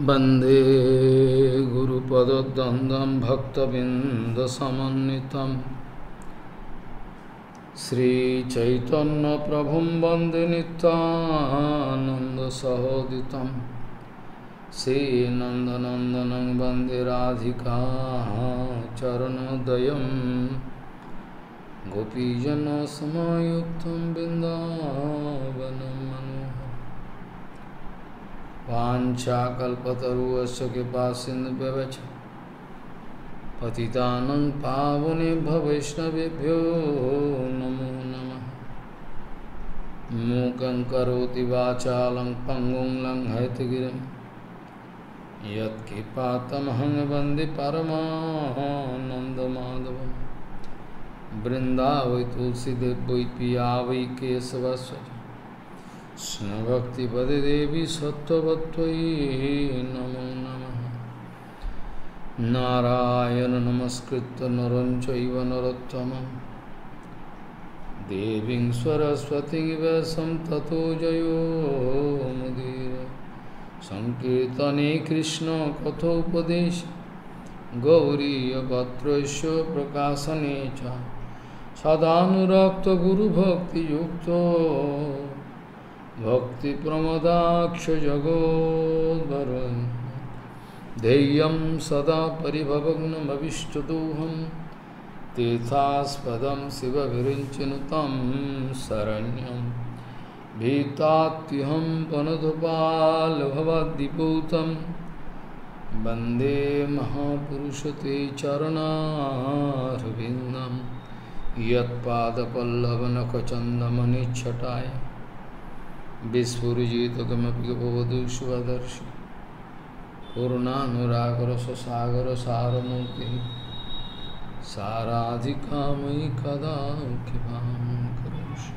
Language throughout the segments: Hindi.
वंदे गुरुपदद्वन्द्वं भक्तबिन्दसमन्वितं। श्रीचैतन्यप्रभुं वंदे नित्यानन्दसहोदितं। श्रीनन्दनन्दनं वंदे राधिका चरणोदयं गोपीजनसमायुक्तं बिन्दावनं मनोहरम् वाञ्छाकल्पतरुवस्य कृपा सिन्धुव्यवच पतितानं पावनेभ्य वैष्णवेभ्यो नमो नमः। मूकं करोति वाचालं पङ्गुं लङ्घयतगिरिं यत्कृपातमहं वंदे तुलसीदेव वै पिया वै केशवस्वज कृष्णभक्तिपदे देवी सत्त्ववत्त्वयि नमो नमः। नारायण नमस्कृत्य नरं चैव देवीं सरस्वतीं व्यासं ततो जयो मुदीर। सङ्कीर्तने कृष्णकथोपदेश गौरीयपत्रस्य प्रकाशने च। सदानुरक्तगुरुभक्तियुक्तो। भक्तिप्रमदाक्षजगोद्वरुन् ध्येयं सदा परिभवग्नमविष्टदोहं तीर्थास्पदं शिवविरिञ्चिनुतं शरण्यं। भीतात्युहं पनधुपालभवद्दिपूतं वंदे महापुरुषते चरणारविन्दं। यत्पादपल्लवनखचन्दमनिच्छटाय। विस्फुजितकमपि गपवधू स्वदर्शि पूर्णानुरागरससागरसारमूर्तिः। साराधिकामयि कदा कृपां करोषि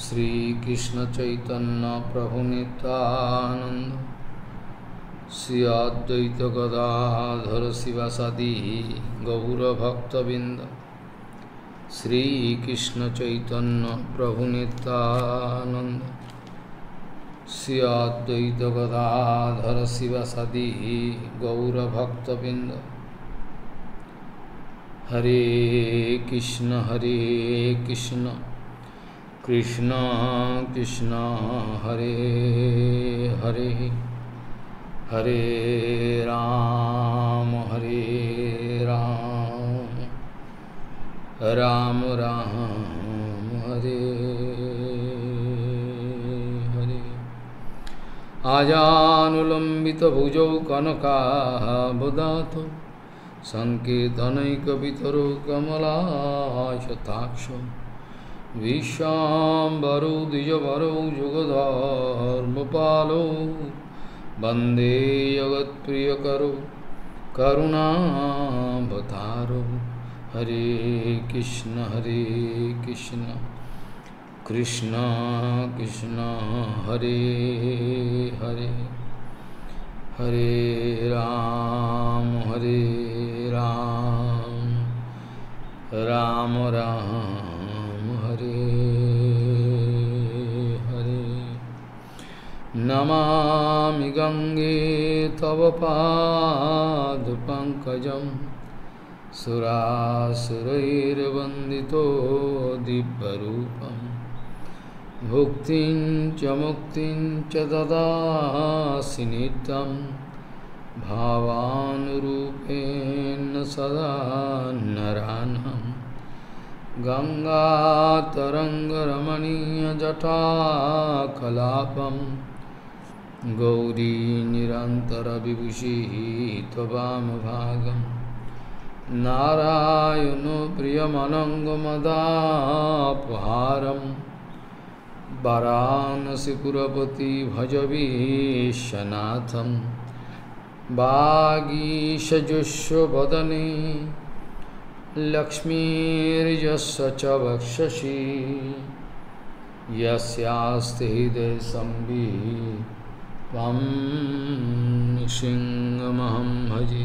श्रीकृष्णचैतन्यप्रभुनितानन्द। श्री अद्वैतगदाधर शिवसदी गौरभक्तबिन्द। श्रीकृष्ण चैतन्य प्रभु नित्यानंद श्रियाद्वैत गदाधर शिव सदी गौरभक्तबिंद हरे कृष्ण हरे कृष्ण। कृष्ण कृष्ण, हरे हरे। हरे राम हरे राम। राम राम हरे हरे। आजानुलम्बितभुजौ कनकाबुदातो सङ्केतनैकवितरो कमलाशताक्षो। विश्वाम्बरौ द्विजवरौ जुगधर्मपालो वंदे जगत्प्रियकरो करुणावतारो हरे कृष्ण हरे कृष्ण। कृष्ण कृष्ण, हरे हरे। हरे राम हरे राम। राम राम, हरे हरे। नमामि गङ्गे तव पादपङ्कजम् सुरासुरैर्वन्दितो दिव्यरूपं भुक्तिं च मुक्तिं च ददासि नित्यं भावानुरूपेण सदा नरानं गङ्गातरङ्गरमणीयजटाकलापं गौरी निरन्तरविभूषिः त्ववामभागम् नारायणो प्रियमनङ्गमदापहारं वरानसिपुरपति भजवीशनाथं वागीशजुष्वदने लक्ष्मीर्यस्य च वक्षसि यस्यास्ति हृदयसंवि त्वं सिंहमहं भजे।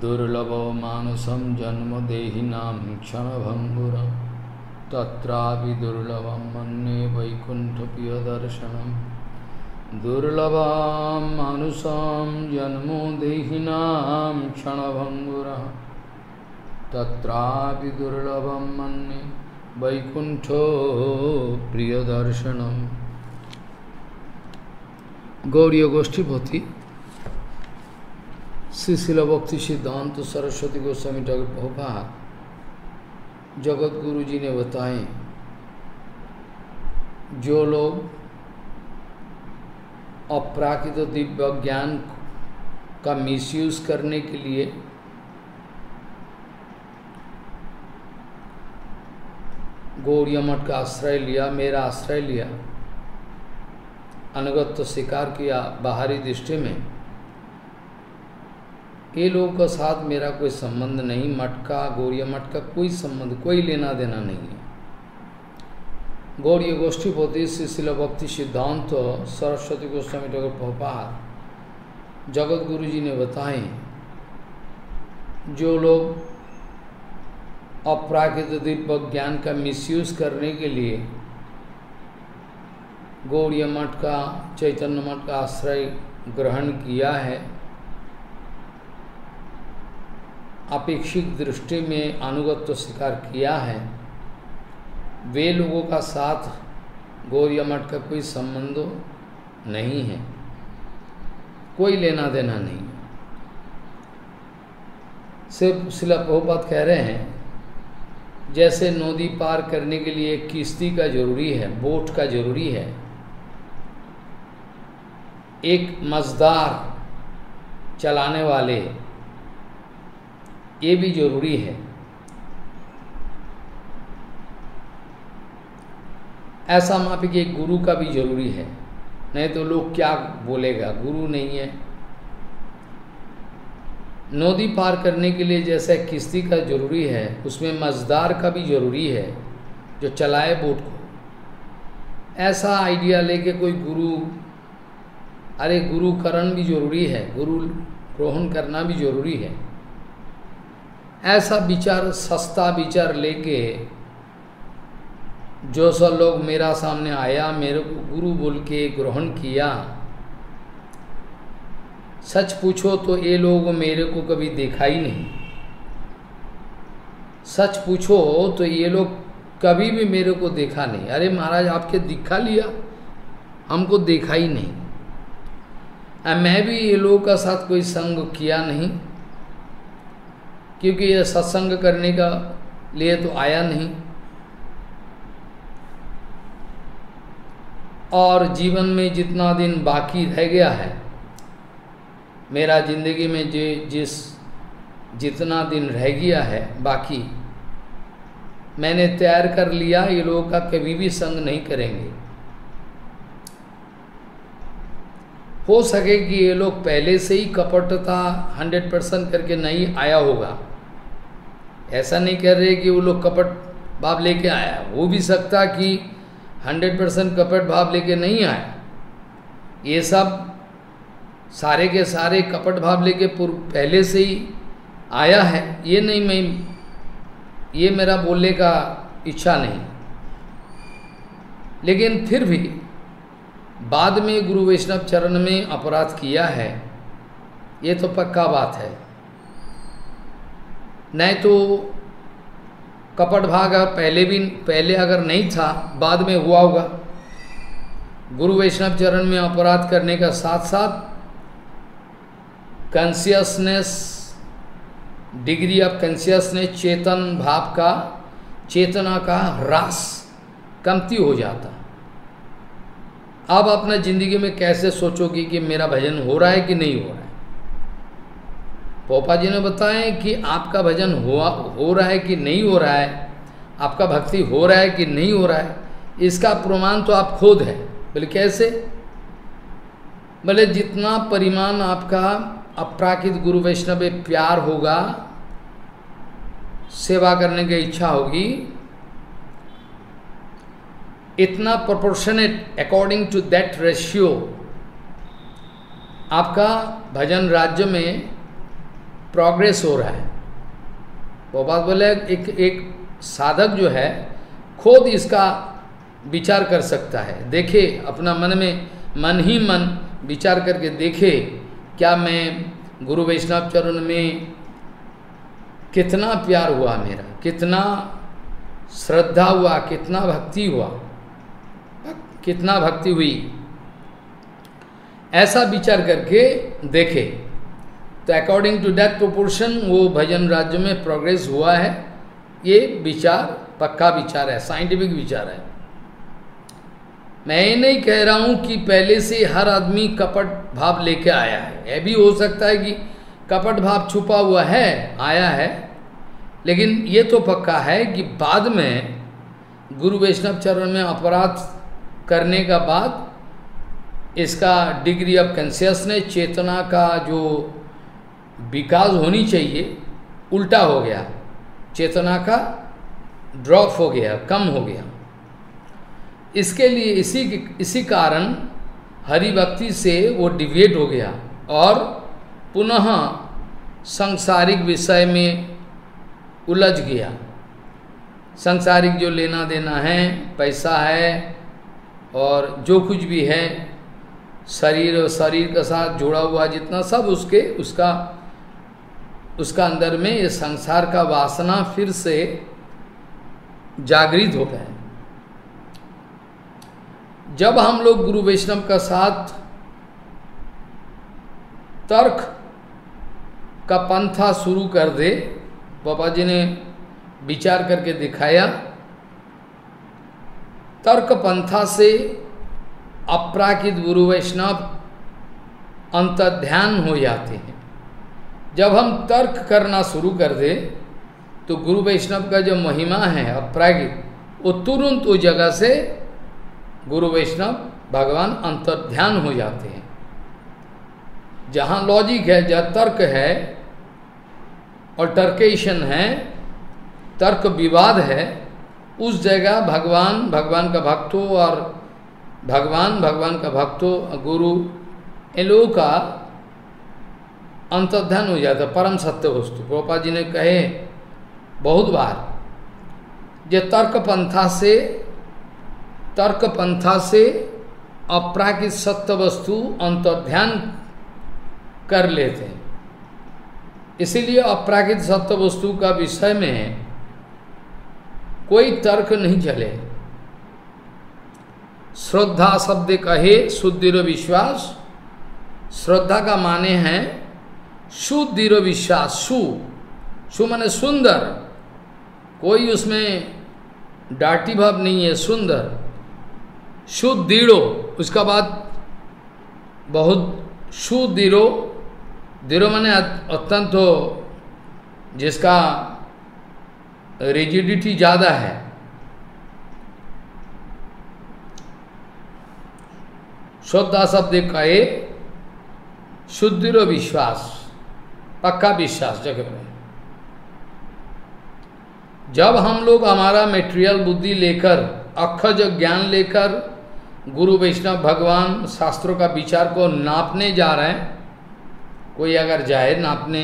दुर्लभ मानुषं जन्म देहिनां क्षणभङ्गुरं। तत्रापि दुर्लभं मन्ये वैकुण्ठप्रियदर्शनम् दुर्लभं मानुषं जन्मो देहिनां क्षणभङ्गुरः। तत्रापि दुर्लभं मन्ये वैकुण्ठो प्रियदर्शनम् गौरी गोष्ठीपति श्रीशिल भक्ति सिद्धांत सरस्वती गोस्वामी ठाकुर प्रभुपाद जगत गुरु जी ने बताए, जो लोग अपराकृत दिव्य ज्ञान का मिसयूज करने के लिए गौरिया मठ का आश्रय लिया, मेरा आश्रय लिया अनुगत तो स्वीकार किया बाहरी दृष्टि में ये लोगों के साथ मेरा कोई संबंध नहीं मठ का गौरिया मठ का कोई संबंध, कोई लेना देना नहीं है। गौरी गोष्ठीपति श्री शिल भक्ति सिद्धांत, सरस्वती गोस्वामी ठाकुर प्रभुपाद जगत गुरु जी ने बताए, जो लोग अपराकृत दिव्य ज्ञान का मिसयूज करने के लिए गौड़ी मठ का चैतन्य मठ का आश्रय ग्रहण किया है अपेक्षित दृष्टि में अनुगत्व स्वीकार किया है। वे लोगों का साथ गौरिया मठ का कोई संबंध नहीं है। कोई लेना देना नहीं। सिर्फ़ शिला प्रभुपात कह रहे हैं, जैसे नदी पार करने के लिए किश्ती का ज़रूरी है, बोट का ज़रूरी है। एक मजदार चलाने वाले ये भी ज़रूरी है। ऐसा माफ़ी कि गुरु का भी ज़रूरी है। नहीं तो लोग क्या बोलेगा? गुरु नहीं है। नदी पार करने के लिए जैसे किश्ती का ज़रूरी है, उसमें मजदार का भी ज़रूरी है, जो चलाए बोट को। ऐसा आइडिया लेके कोई गुरु, अरे गुरुकरण भी ज़रूरी है, गुरु ग्रहण करना भी ज़रूरी है। ऐसा विचार, सस्ता विचार लेके जो सब लोग मेरा सामने आया, मेरे को गुरु बोल के ग्रहण किया, सच पूछो तो ये लोग मेरे को कभी देखा ही नहीं। सच पूछो तो ये लोग कभी भी मेरे को देखा नहीं। अरे महाराज, आपके दिखा लिया, हमको देखा ही नहीं मैं भी ये लोगों का साथ कोई संग किया नहीं। क्योंकि ये सत्संग करने का लिए तो आया नहीं। और जीवन में जितना दिन बाकी रह गया है, मेरा ज़िंदगी में जो, जिस, जितना दिन रह गया है बाकी, मैंने तैयार कर लिया, ये लोगों का कभी भी संग नहीं करेंगे। हो सके कि ये लोग पहले से ही कपटता हंड्रेड परसेंट करके नहीं आया होगा। ऐसा नहीं कह रहे कि वो लोग कपट बाप लेके आया। वो भी सकता कि हंड्रेड परसेंट कपट भाव लेके नहीं आया ये सब सारे के सारे कपट भाव लेके पूर्व पहले से ही आया है। ये नहीं मैं, ये मेरा बोलने का इच्छा नहीं। लेकिन फिर भी बाद में गुरु वैष्णव चरण में अपराध किया है। ये तो पक्का बात है। नहीं तो कपट भाग पहले भी, पहले अगर नहीं था, बाद में हुआ होगा। गुरु वैष्णव चरण में अपराध करने का साथ साथ कॉन्सियसनेस डिग्री ऑफ़ कॉन्सियसनेस चेतन भाव का, चेतना का ह्रास कमती हो जाता। अब अपना ज़िंदगी में कैसे सोचोगे कि मेरा भजन हो रहा है कि नहीं हो रहा है? पोपा जी ने बताया कि आपका भजन हुआ, हो रहा है कि नहीं हो रहा है? आपका भक्ति हो रहा है कि नहीं हो रहा है? इसका प्रमाण तो आप खुद है। बोले, कैसे? बोले, जितना परिमाण आपका अपराकित गुरु वैष्णव प्यार होगा, सेवा करने की इच्छा होगी इतना proportionate according to that ratio आपका भजन राज्य में प्रोग्रेस हो रहा है। वो बात बोले, एक एक साधक जो है, खुद इसका विचार कर सकता है। देखे, अपना मन में, मन ही मन विचार करके देखे, क्या मैं गुरु वैष्णव चरण में कितना प्यार हुआ मेरा, कितना श्रद्धा हुआ, कितना भक्ति हुआ। कितना भक्ति हुई। ऐसा विचार करके देखे। तो अकॉर्डिंग टू दैट प्रोपोर्शन वो भजन राज्य में प्रोग्रेस हुआ है। ये विचार, पक्का विचार है साइंटिफिक विचार है। मैं ये नहीं कह रहा हूँ कि पहले से हर आदमी कपट भाव लेके आया है। यह भी हो सकता है कि कपट भाव छुपा हुआ है, आया है। लेकिन ये तो पक्का है कि बाद में गुरु वैष्णव चरण में अपराध करने का बाद इसका डिग्री ऑफ़ कॉन्सियसनेस चेतना का जो विकास होनी चाहिए, उल्टा हो गया। चेतना का ड्रॉप हो गया, कम हो गया। इसके लिए इसी इसी कारण हरि भक्ति से वो डिवेट हो गया और पुनः सांसारिक विषय में उलझ गया। सांसारिक जो लेना देना है, पैसा है और जो कुछ भी है, शरीर और शरीर के साथ जुड़ा हुआ जितना सब उसके, उसका उसका अंदर में ये संसार का वासना फिर से जागृत हो गए। जब हम लोग गुरु वैष्णव का साथ तर्क का पंथा शुरू कर दे, बाबा जी ने विचार करके दिखाया तर्क पंथा से अपराकित गुरु वैष्णव अंतर्ध्यान हो जाते हैं। जब हम तर्क करना शुरू कर दे तो गुरु वैष्णव का जो महिमा है अपरागिक वो तुरंत उस जगह से गुरु वैष्णव, भगवान अंतर्ध्यान हो जाते हैं। जहाँ लॉजिक है, जहाँ तर्क है और टर्केशन है, तर्क विवाद है उस जगह भगवान भगवान का भक्तों और भगवान भगवान का भक्तों, गुरु, इन लोगों का अंतर्ध्यान हो जाता, परम सत्य वस्तु। गोपा जी ने कहे, बहुत बार, ये तर्क पंथा से तर्क पंथा से अपराकित सत्य वस्तु अंतर्ध्यान कर लेते हैं। इसीलिए अपराकित सत्य वस्तु का विषय में कोई तर्क नहीं चले। श्रद्धा शब्द कहे शुद्धिर विश्वास। श्रद्धा का माने हैं, सुदृढ़ विश्वास, सु। सु माने सुंदर। कोई उसमें डाटी भाव नहीं है, सुंदर। सुदृढ़ो, उसका बाद बहुत सुदृढ़ो। दृढ़ माने अत्यंत जिसका रिजिडिटी ज़्यादा है। श्रद्धा शब्द कहे शुद्धिर विश्वास, पक्का विश्वास जगह में। जब हम लोग हमारा मेटेरियल बुद्धि लेकर अक्षज ज्ञान लेकर, गुरु वैष्णव भगवान शास्त्रों का विचार को नापने जा रहे हैं, कोई अगर जाए नापने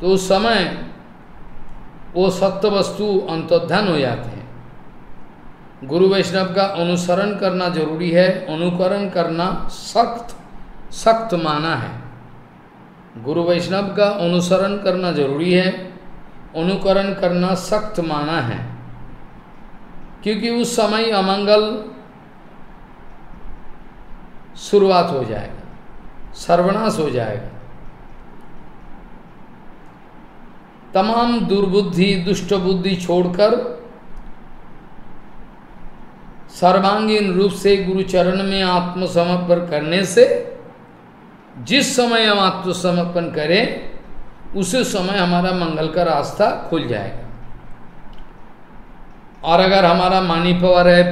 तो उस समय वो सत्य वस्तु अंतोध्यान हो जाते हैं। गुरु वैष्णव का अनुसरण करना ज़रूरी है, अनुकरण करना सख्त सख्त माना है। गुरु वैष्णव का अनुसरण करना ज़रूरी है, अनुकरण करना सख्त माना है। क्योंकि उस समय अमंगल शुरुआत हो जाएगा, सर्वनाश हो जाएगा। तमाम दुर्बुद्धि दुष्ट बुद्धि छोड़कर सर्वांगीण रूप से गुरु चरण में आत्मसमर्पण करने से, जिस समय हम आत्मसमर्पण करें, उसी समय हमारा मंगल का रास्ता खुल जाएगा। और अगर हमारा मानी पावर है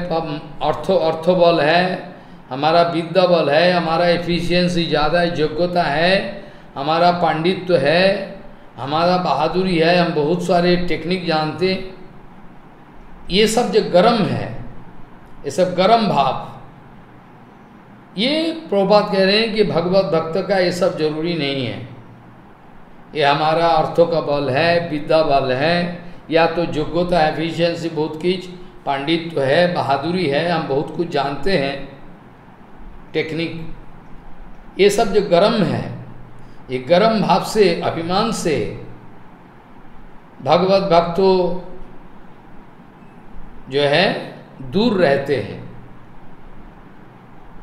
अर्थो अर्थो बल है, हमारा विद्या बल है, हमारा एफिशिएंसी ज़्यादा है, योग्यता है, हमारा पांडित्य है हमारा बहादुरी है, हम बहुत सारे टेक्निक जानते ये सब जो गर्म है, ये सब गर्म भाव ये प्रभात कह रहे हैं कि भगवत भक्त का ये सब ज़रूरी नहीं है। ये हमारा अर्थों का बल है, विद्या बल है, या तो योग्यता एफिशिएंसी बहुत कुछ पांडित्य है, बहादुरी है, हम बहुत कुछ जानते हैं। टेक्निक ये सब जो गर्म है ये गर्म भाव से, अभिमान से, भगवत भक्तों जो है, दूर रहते हैं।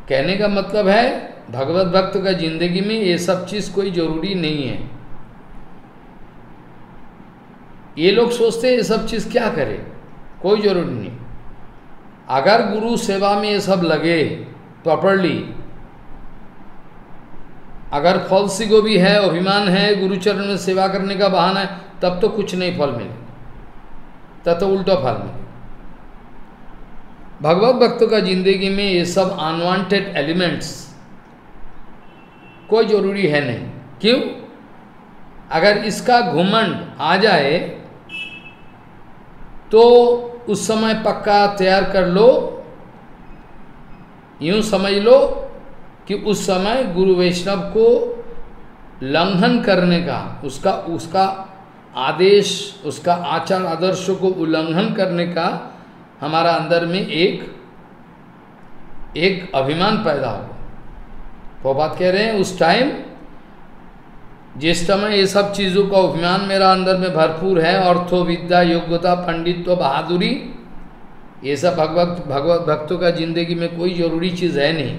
कहने का मतलब है, भगवत भक्त का ज़िंदगी में ये सब चीज़ कोई ज़रूरी नहीं है। ये लोग सोचते हैं, ये सब चीज़ क्या करे? कोई ज़रूरी नहीं। अगर गुरु सेवा में ये सब लगे प्रॉपरली अगर फल को भी है, अभिमान है, गुरुचरण में सेवा करने का बहाना है, तब तो कुछ नहीं फल मिले। तब तो उल्टा फल मिले। भगवत भक्तों का ज़िंदगी में ये सब अनवांटेड एलिमेंट्स कोई ज़रूरी है नहीं। क्यों? अगर इसका घुमंड आ जाए तो उस समय पक्का तैयार कर लो, यूँ समझ लो कि उस समय गुरु वैष्णव को लंघन करने का, उसका उसका आदेश, उसका आचार आदर्श को उल्लंघन करने का हमारा अंदर में एक एक अभिमान पैदा हो वो बात कह रहे हैं, उस टाइम जिस समय ये सब चीज़ों का अभिमान मेरा अंदर में भरपूर है अर्थो विद्या योग्यता, पंडित्व, बहादुरी, ये सब भगवत भगवत, भक्तों का ज़िंदगी में कोई ज़रूरी चीज़ है नहीं।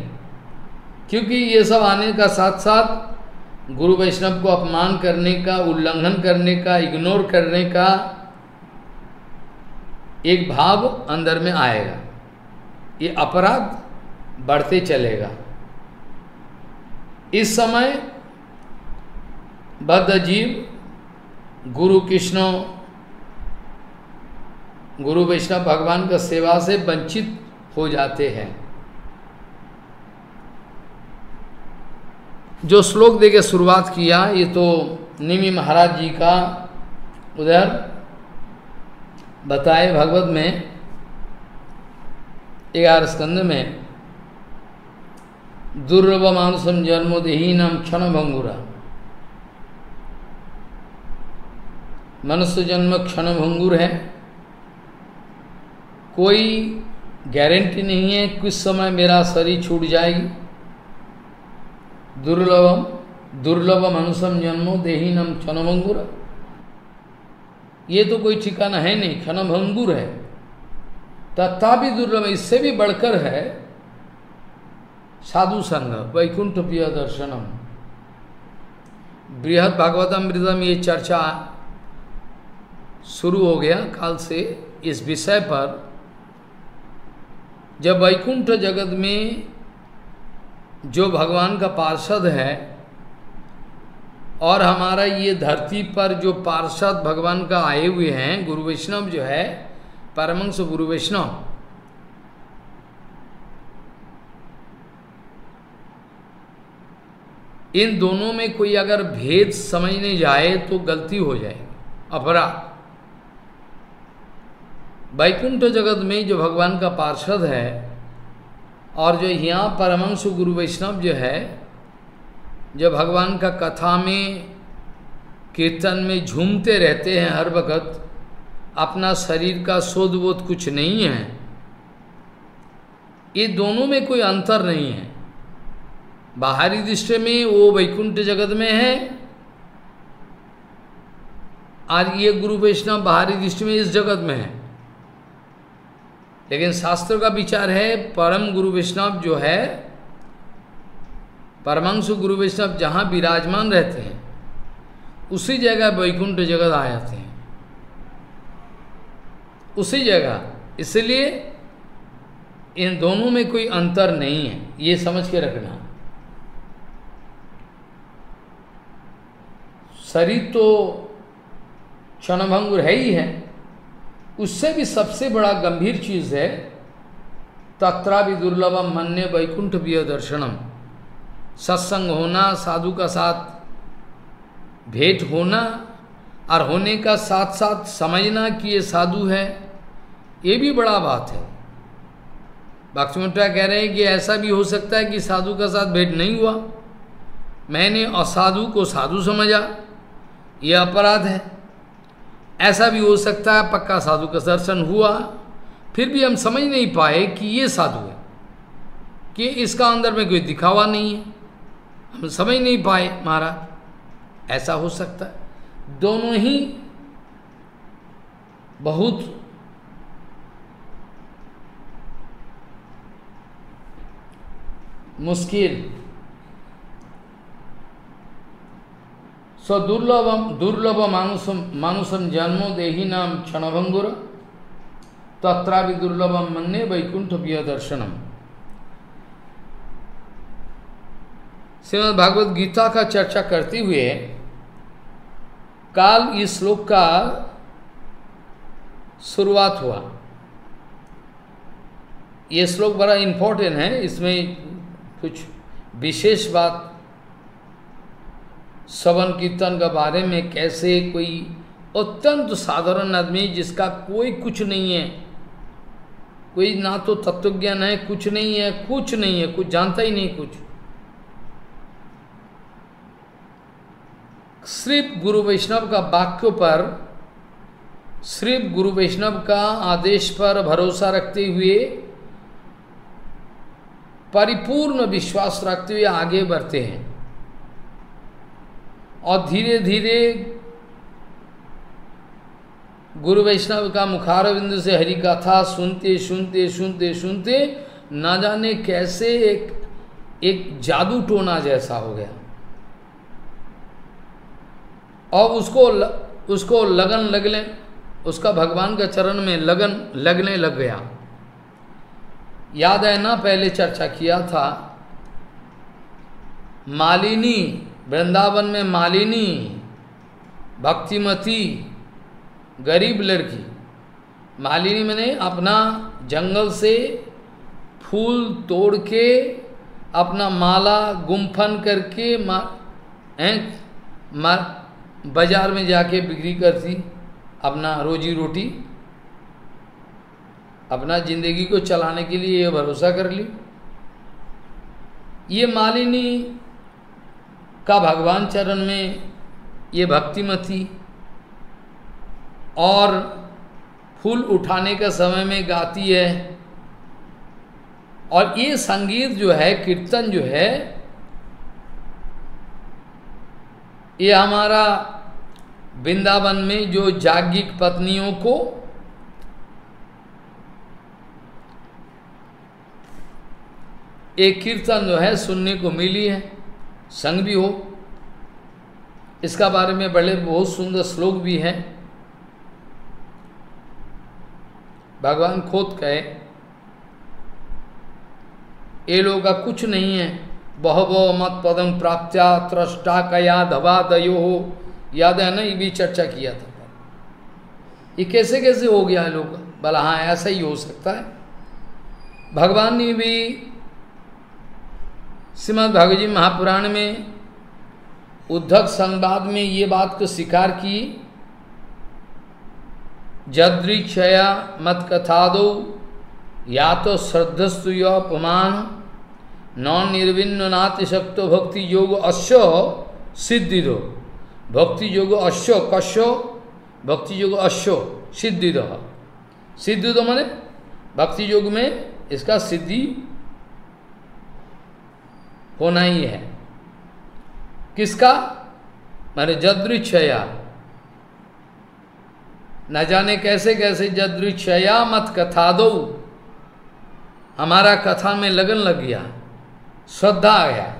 क्योंकि ये सब आने का साथ साथ गुरु वैष्णव को अपमान करने का, उल्लंघन करने का इग्नोर करने का एक भाव अंदर में आएगा। ये अपराध बढ़ते चलेगा। इस समय बद्ध जीव, गुरु कृष्ण, गुरु वैष्णव भगवान का सेवा से वंचित हो जाते हैं। जो श्लोक देके शुरुआत किया, ये तो निमी महाराज जी का उधर बताए भगवत में ग्यारह स्कंद में, दुर्लभ मानुषम जन्मोदहीनम क्षण भंगुरा। मनुष्य जन्म क्षण भंगुर है। कोई गारंटी नहीं है, किस समय मेरा शरीर छूट जाएगी। दुर्लभम, दुर्लभ मनुष्यम जन्मो देहीनम क्षणभंगुर। ये तो कोई ठिकाना है नहीं, क्षणभंगुर है। तथा भी दुर्लभ, इससे भी बढ़कर है साधु संग वैकुंठ प्रिय दर्शनम। बृहद भागवतम ये चर्चा शुरू हो गया काल से इस विषय पर। जब वैकुंठ जगत में जो भगवान का पार्षद है और हमारा ये धरती पर जो पार्षद भगवान का आए हुए हैं, गुरु वैष्णव जो है परमंश गुरु वैष्णव। इन दोनों में कोई अगर भेद समझने जाए तो गलती हो जाए अपराध। वैकुंठ जगत में जो भगवान का पार्षद है और जो यहाँ परमंश गुरु वैष्णव जो है, जो भगवान का कथा में, कीर्तन में झूमते रहते हैं हर वक्त, अपना शरीर का शोध बोध कुछ नहीं है। ये दोनों में कोई अंतर नहीं है। बाहरी दृष्टि में वो वैकुंठ जगत में है आज ये गुरु वैष्णव बाहरी दृष्टि में इस जगत में है। लेकिन शास्त्र का विचार है, परम गुरु वैष्णव जो है, परमांशु गुरु वैष्णव जहाँ विराजमान रहते हैं, उसी जगह वैकुंठ जगत आ जाते हैं। उसी जगह। इसलिए इन दोनों में कोई अंतर नहीं है, ये समझ के रखना। शरीर तो क्षणभंगुर है ही है उससे भी सबसे बड़ा गंभीर चीज़ है तत्रा भी दुर्लभम मन्य वैकुंठ प्रिय दर्शनम। सत्संग होना, साधु का साथ, भेंट होना, और होने का साथ साथ समझना कि ये साधु है, ये भी बड़ा बात है। भक्तिमंत्रा कह रहे हैं कि ऐसा भी हो सकता है कि साधु का साथ भेंट नहीं हुआ। मैंने असाधु को साधु समझा यह अपराध है। ऐसा भी हो सकता है, पक्का साधु का दर्शन हुआ, फिर भी हम समझ नहीं पाए कि ये साधु है, कि इसका अंदर में कोई दिखावा नहीं है। हम समझ नहीं पाए, महाराज, ऐसा हो सकता है। दोनों ही बहुत मुश्किल सो दुर्लभम दुर्लभ मानुषम मानुषम जन्मो देही नाम क्षणभंगुर तत्रा भी दुर्लभम मन्ने वैकुंठ प्रिय दर्शनम श्रीमद गीता का चर्चा करते हुए, काल इस श्लोक का शुरुआत हुआ। ये श्लोक बड़ा इंपॉर्टेंट है, इसमें कुछ विशेष बात श्रवण कीर्तन के बारे में कैसे कोई अत्यंत साधारण आदमी जिसका कोई कुछ नहीं है, कोई ना तो तत्वज्ञान है, कुछ नहीं है, कुछ नहीं है, कुछ जानता ही नहीं कुछ। सिर्फ़ गुरु वैष्णव का वाक्य पर सिर्फ़ गुरु वैष्णव का आदेश पर भरोसा रखते हुए, परिपूर्ण विश्वास रखते हुए आगे बढ़ते हैं। और धीरे धीरे गुरु वैष्णव का मुखारविंद से हरि कथा सुनते सुनते सुनते सुनते ना जाने कैसे एक एक जादू टोना जैसा हो गया। और उसको ल, उसको लगन लगने उसका भगवान के चरण में लगन लगने लग गया। याद है ना पहले चर्चा किया था मालिनी वृंदावन में मालिनी भक्तिमती गरीब लड़की। मालिनी मैंने अपना जंगल से फूल तोड़ के अपना माला गुम्फन करके मा, मा, बाज़ार में जाके बिक्री करती अपना रोजी रोटी। अपना ज़िंदगी को चलाने के लिए ये भरोसा कर ली। ये मालिनी का भगवान चरण में ये भक्तिमती और फूल उठाने का समय में गाती है। और ये संगीत जो है, कीर्तन जो है, ये हमारा वृंदावन में जो जागिक पत्नियों को एक कीर्तन जो है सुनने को मिली है। संग भी हो। इसका बारे में बड़े, बहुत सुंदर श्लोक भी हैं। भगवान खोद कहे, ये लोग का कुछ नहीं है। बहबो मत पदम प्राप्त्या त्रष्टा कया धवा दयो। हो याद है ना, ये भी चर्चा किया था। ये कैसे कैसे हो गया है लोग? बोला हाँ ऐसा ही हो सकता है। भगवान ने भी श्रीमद भागवत जी महापुराण में उद्धव संवाद में ये बात को स्वीकार की जदृक्षया मत कथा दो या तो श्रद्धस्तु अपमान, न निर्विन्न नातिशक्तो भक्ति योग अश्व सिद्धि दो भक्ति योग अश्व कश्यो, भक्ति योग अश्व सिद्धि दो सिद्धि दो मैंने भक्ति योग में इसका सिद्धि होना ही है। किसका? माने जदृक्षया न जाने कैसे कैसे जदृक्षया मत कथा दो। हमारा कथा में लगन लग गया। श्रद्धा आ गया।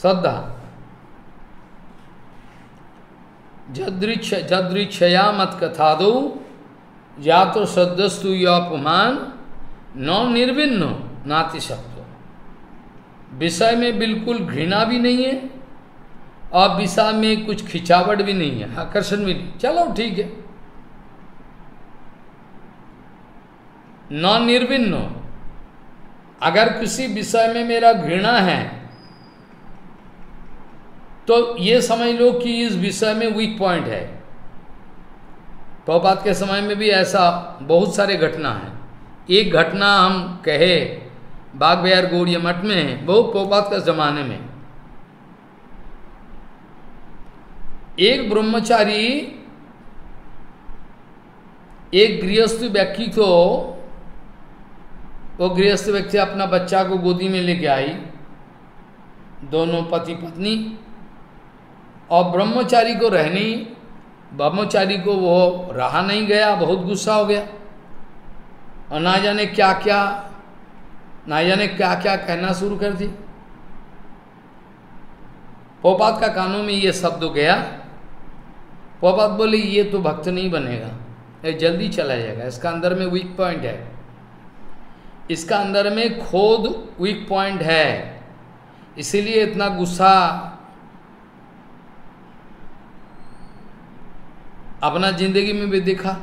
श्रद्धा। जदृक्ष जदृक्षया मत कथा दो। या तो श्रद्धस्तु या अपमान। नौ निर्विन्न नाति शब्द विषय में बिल्कुल घृणा भी नहीं है, और विषय में कुछ खिंचावट भी नहीं है, आकर्षण भी नहीं। चलो, ठीक है। न। निर्विन्न अगर किसी विषय में मेरा घृणा है तो ये समझ लो कि इस विषय में वीक पॉइंट है। प्रभुपात के समय में भी ऐसा बहुत सारे घटना है। एक घटना हम कहे बाग बिहार गौड़िया मठ में है बहुत प्रभुपात का जमाने में। एक ब्रह्मचारी, एक गृहस्थ व्यक्ति को, वो गृहस्थ व्यक्ति अपना बच्चा को गोदी में लेके आई, दोनों पति पत्नी, और ब्रह्मचारी को रहनी, ब्रह्मचारी को वो रहा नहीं गया, बहुत गुस्सा हो गया, और ना जाने क्या क्या ना जाने क्या क्या कहना शुरू कर दी? पोपात का कानों में ये शब्द गया, पोपात बोले, ये तो भक्त नहीं बनेगा, ये जल्दी चला जाएगा, इसका अंदर में वीक पॉइंट है। इसका अंदर में खोद वीक पॉइंट है, इसीलिए इतना गुस्सा अपना ज़िंदगी में भी देखा।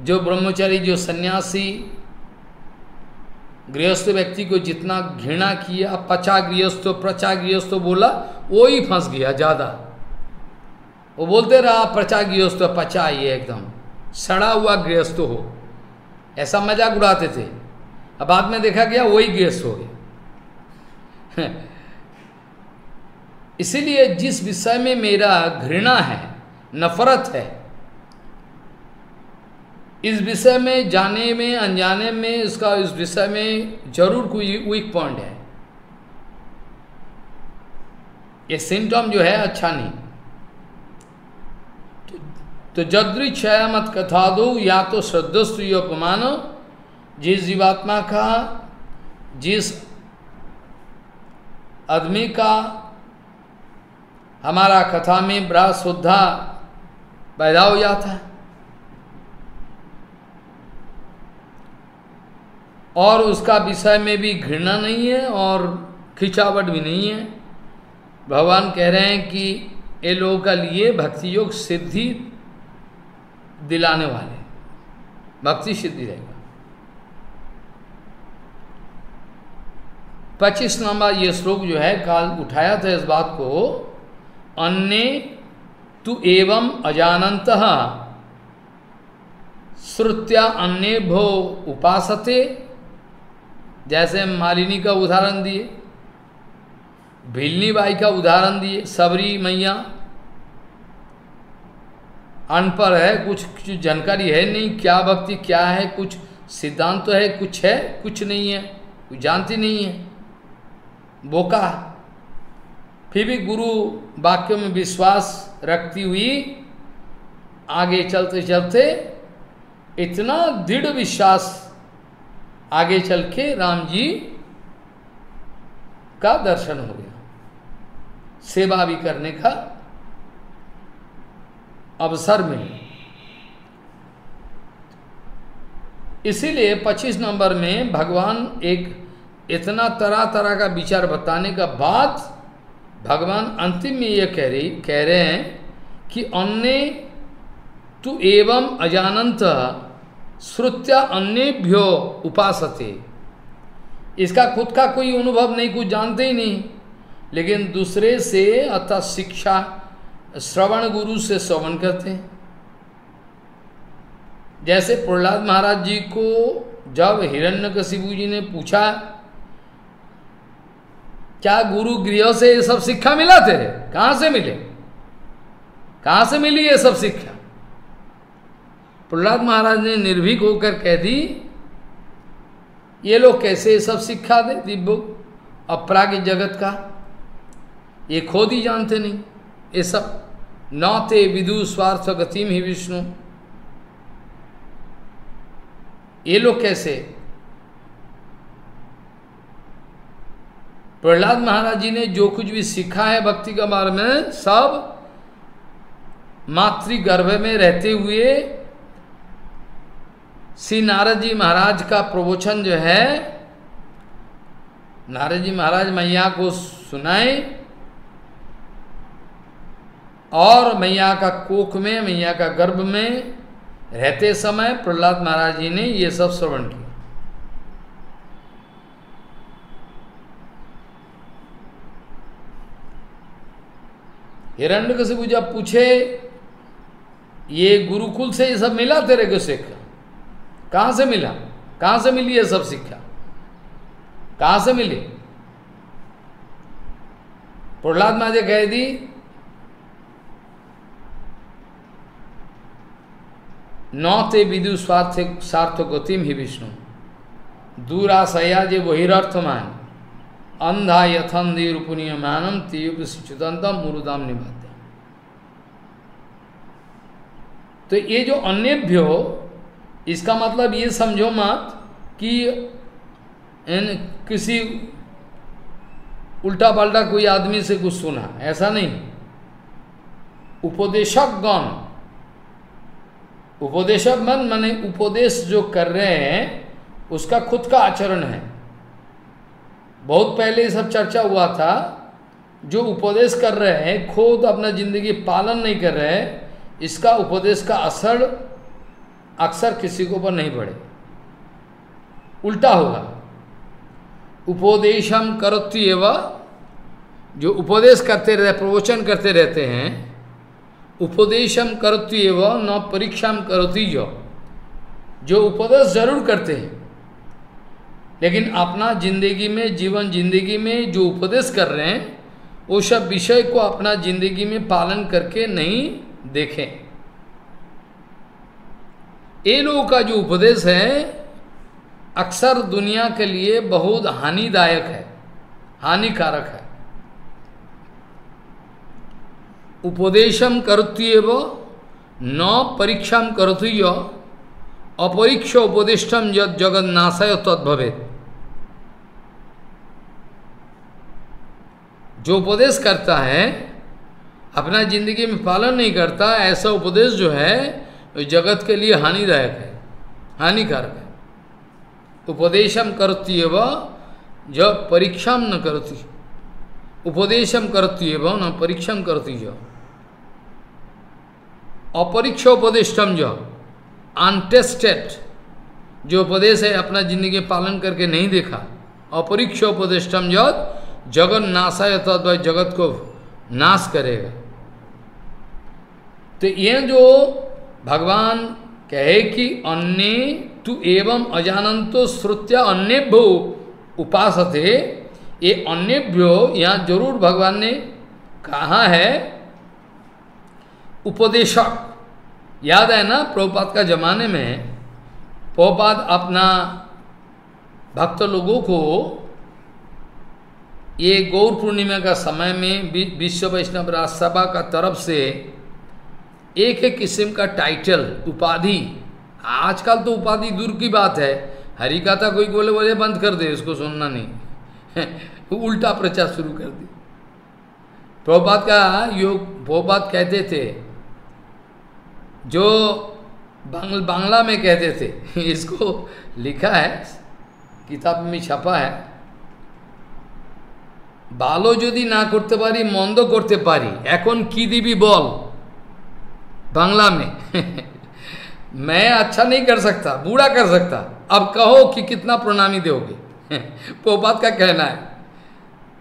जो ब्रह्मचारी, जो सन्यासी गृहस्थ व्यक्ति को जितना घृणा किया पचा गृहस्थ प्रचा गृहस्थ बोला वो ही फंस गया ज़्यादा। वो बोलते रहा प्रचा गृहस्थ पचा ये एकदम। सड़ा हुआ गृहस्थ हो। ऐसा मज़ाक उड़ाते थे। अब बाद में देखा गया, वही गृहस्थ हो गया। इसीलिए जिस विषय में मेरा घृणा है, नफरत है इस विषय में जाने में अनजाने में इसका इस विषय में ज़रूर कोई वीक पॉइंट है। ये सिम्टम जो है अच्छा नहीं। तो, तो छया मत कथा दो या तो श्रद्धस्तु अपमान जिस जीवात्मा का जिस आदमी का हमारा कथा में बड़ा शुद्धा पैदा हो जाता है। और उसका विषय में भी घृणा नहीं है और खिंचावट भी नहीं है। भगवान कह रहे हैं कि ये लोगों का लिए भक्ति योग सिद्धि दिलाने वाले। भक्ति सिद्धि रहेगा। पच्चीस नंबर ये श्लोक जो है, काल उठाया था इस बात को, अन्य तु एवं अजानत श्रुत्या अन्य भो उपासते जैसे मालिनी का उदाहरण दिए, भिलनी बाई का उदाहरण दिए, सबरी मैया अनपढ़ है, कुछ कुछ जानकारी है नहीं, क्या भक्ति, क्या है, कुछ सिद्धांत तो है, कुछ है, कुछ नहीं है कुछ जानती नहीं है। बोका फिर भी गुरु वाक्य में विश्वास रखती हुई आगे चलते चलते इतना दृढ़ विश्वास आगे चल के राम जी का दर्शन हो गया। सेवा भी करने का अवसर मिल। इसीलिए 25 नंबर में भगवान एक इतना तरह तरह का विचार बताने का बाद भगवान अंतिम में यह कह रही कह रहे हैं कि अन्य तु एवं अजानंत श्रुत्या अन्यभ्यो उपासते। इसका खुद का कोई अनुभव नहीं कुछ जानते ही नहीं। लेकिन दूसरे से अतः शिक्षा श्रवण गुरु से श्रवण करते हैं। जैसे प्रहलाद महाराज जी को जब हिरण्यकशिबु जी ने पूछा, क्या गुरु गृह से ये सब शिक्षा मिला थे कहाँ से मिले? कहाँ से मिली ये सब शिक्षा? प्रहलाद महाराज ने निर्भीक होकर कह दी, ये लोग कैसे सब शिक्षा दे दिव्य अपराग जगत का? ये खोद ही जानते नहीं। ये सब नौते विदु स्वार्थ गतिम ही विष्णु। ये लोग कैसे? प्रहलाद महाराज जी ने जो कुछ भी सीखा है भक्ति के बारे में, सब मातृ गर्भ में रहते हुए श्री नारद जी महाराज का प्रवचन जो है नारद जी महाराज मैया को सुनाए और मैया का कोख में, मैया का गर्भ में रहते समय प्रहलाद महाराज जी ने ये सब श्रवण किया। हिरण्य कशिपु जब पूछे, ये गुरुकुल से ये सब मिला तेरे को शिक्षा कहाँ से मिला? कहाँ से मिली ये सब शिक्षा कहाँ से मिली? प्रहलाद महाजे कह दी न ते विदु स्वार्थ सार्थ गतिम ही विष्णु। दूराशया जे बहिर्थमान अंधा यथंदी रूपनीयमानम तीव्रतम मुरुदाम निभाते तो ये जो अन्यभ्यो इसका मतलब ये समझो मत कि इन किसी उल्टा पल्टा कोई आदमी से कुछ सुना, ऐसा नहीं। उपदेशक गण उपदेशक मन माने उपदेश जो कर रहे हैं, उसका खुद का आचरण है। बहुत पहले ये सब चर्चा हुआ था, जो उपदेश कर रहे हैं, खुद अपना ज़िंदगी पालन नहीं कर रहे हैं, इसका उपदेश का असर अक्सर किसी को ऊपर नहीं पड़े। उल्टा होगा। उपदेशम करती एवं, जो उपदेश करते रहते प्रवचन करते रहते हैं, उपदेशम करती एवं, न परीक्षाम करती जो जो उपदेश ज़रूर करते हैं, लेकिन अपना ज़िंदगी में, जीवन ज़िंदगी में जो उपदेश कर रहे हैं, वो सब विषय को अपना ज़िंदगी में पालन करके नहीं देखें। ये लोगों का जो उपदेश है, अक्सर दुनिया के लिए बहुत हानिदायक है, हानिकारक है। उपदेशम करतीव न परीक्षा करती अपरीक्ष उपदिष्टम जद जगत नाशय तद्भवेद जो उपदेश करता है, अपना ज़िंदगी में पालन नहीं करता, ऐसा उपदेश जो है जगत के लिए हानिदायक है, हानिकारक है। उपदेशम करती एवं, जब परीक्षा न करती। उपदेशम करती एवं, न परीक्षा करती जो। अपरीक्ष उपदेष्टम जो। अनटेस्टेड जो उपदेश है, अपना ज़िंदगी पालन करके नहीं देखा। अपरीक्ष उपदेष्टम जब जगत नाशाय तद जगत को नाश करेगा। तो यह जो भगवान कहे कि अन्य तू एवं अजानंतो श्रुत्या अन्यभ्यो उपास थे ये अन्यभ्यो यहाँ ज़रूर भगवान ने कहा है। उपदेशक, याद है ना प्रभुपात का जमाने में प्रभुपात अपना भक्त लोगों को ये गौर पूर्णिमा का समय में विश्व वैष्णव राजसभा का तरफ़ से एक एक किस्म का टाइटल उपाधि आजकल तो उपाधि दूर की बात है हरिकथा कोई बोले बोले बंद कर दे इसको सुनना नहीं उल्टा प्रचार शुरू कर दी प्रभुपात का योग प्रभुपात कहते थे जो बांग्ल बांग्ला में कहते थे इसको लिखा है किताब में छपा है ভালো যদি না করতে পারি মন্দ করতে পারি এখন কি দিবি বল बांग्ला में। मैं अच्छा नहीं कर सकता, बूढ़ा कर सकता। अब कहो कि कितना प्रणामी दोगे। पोपात का कहना है।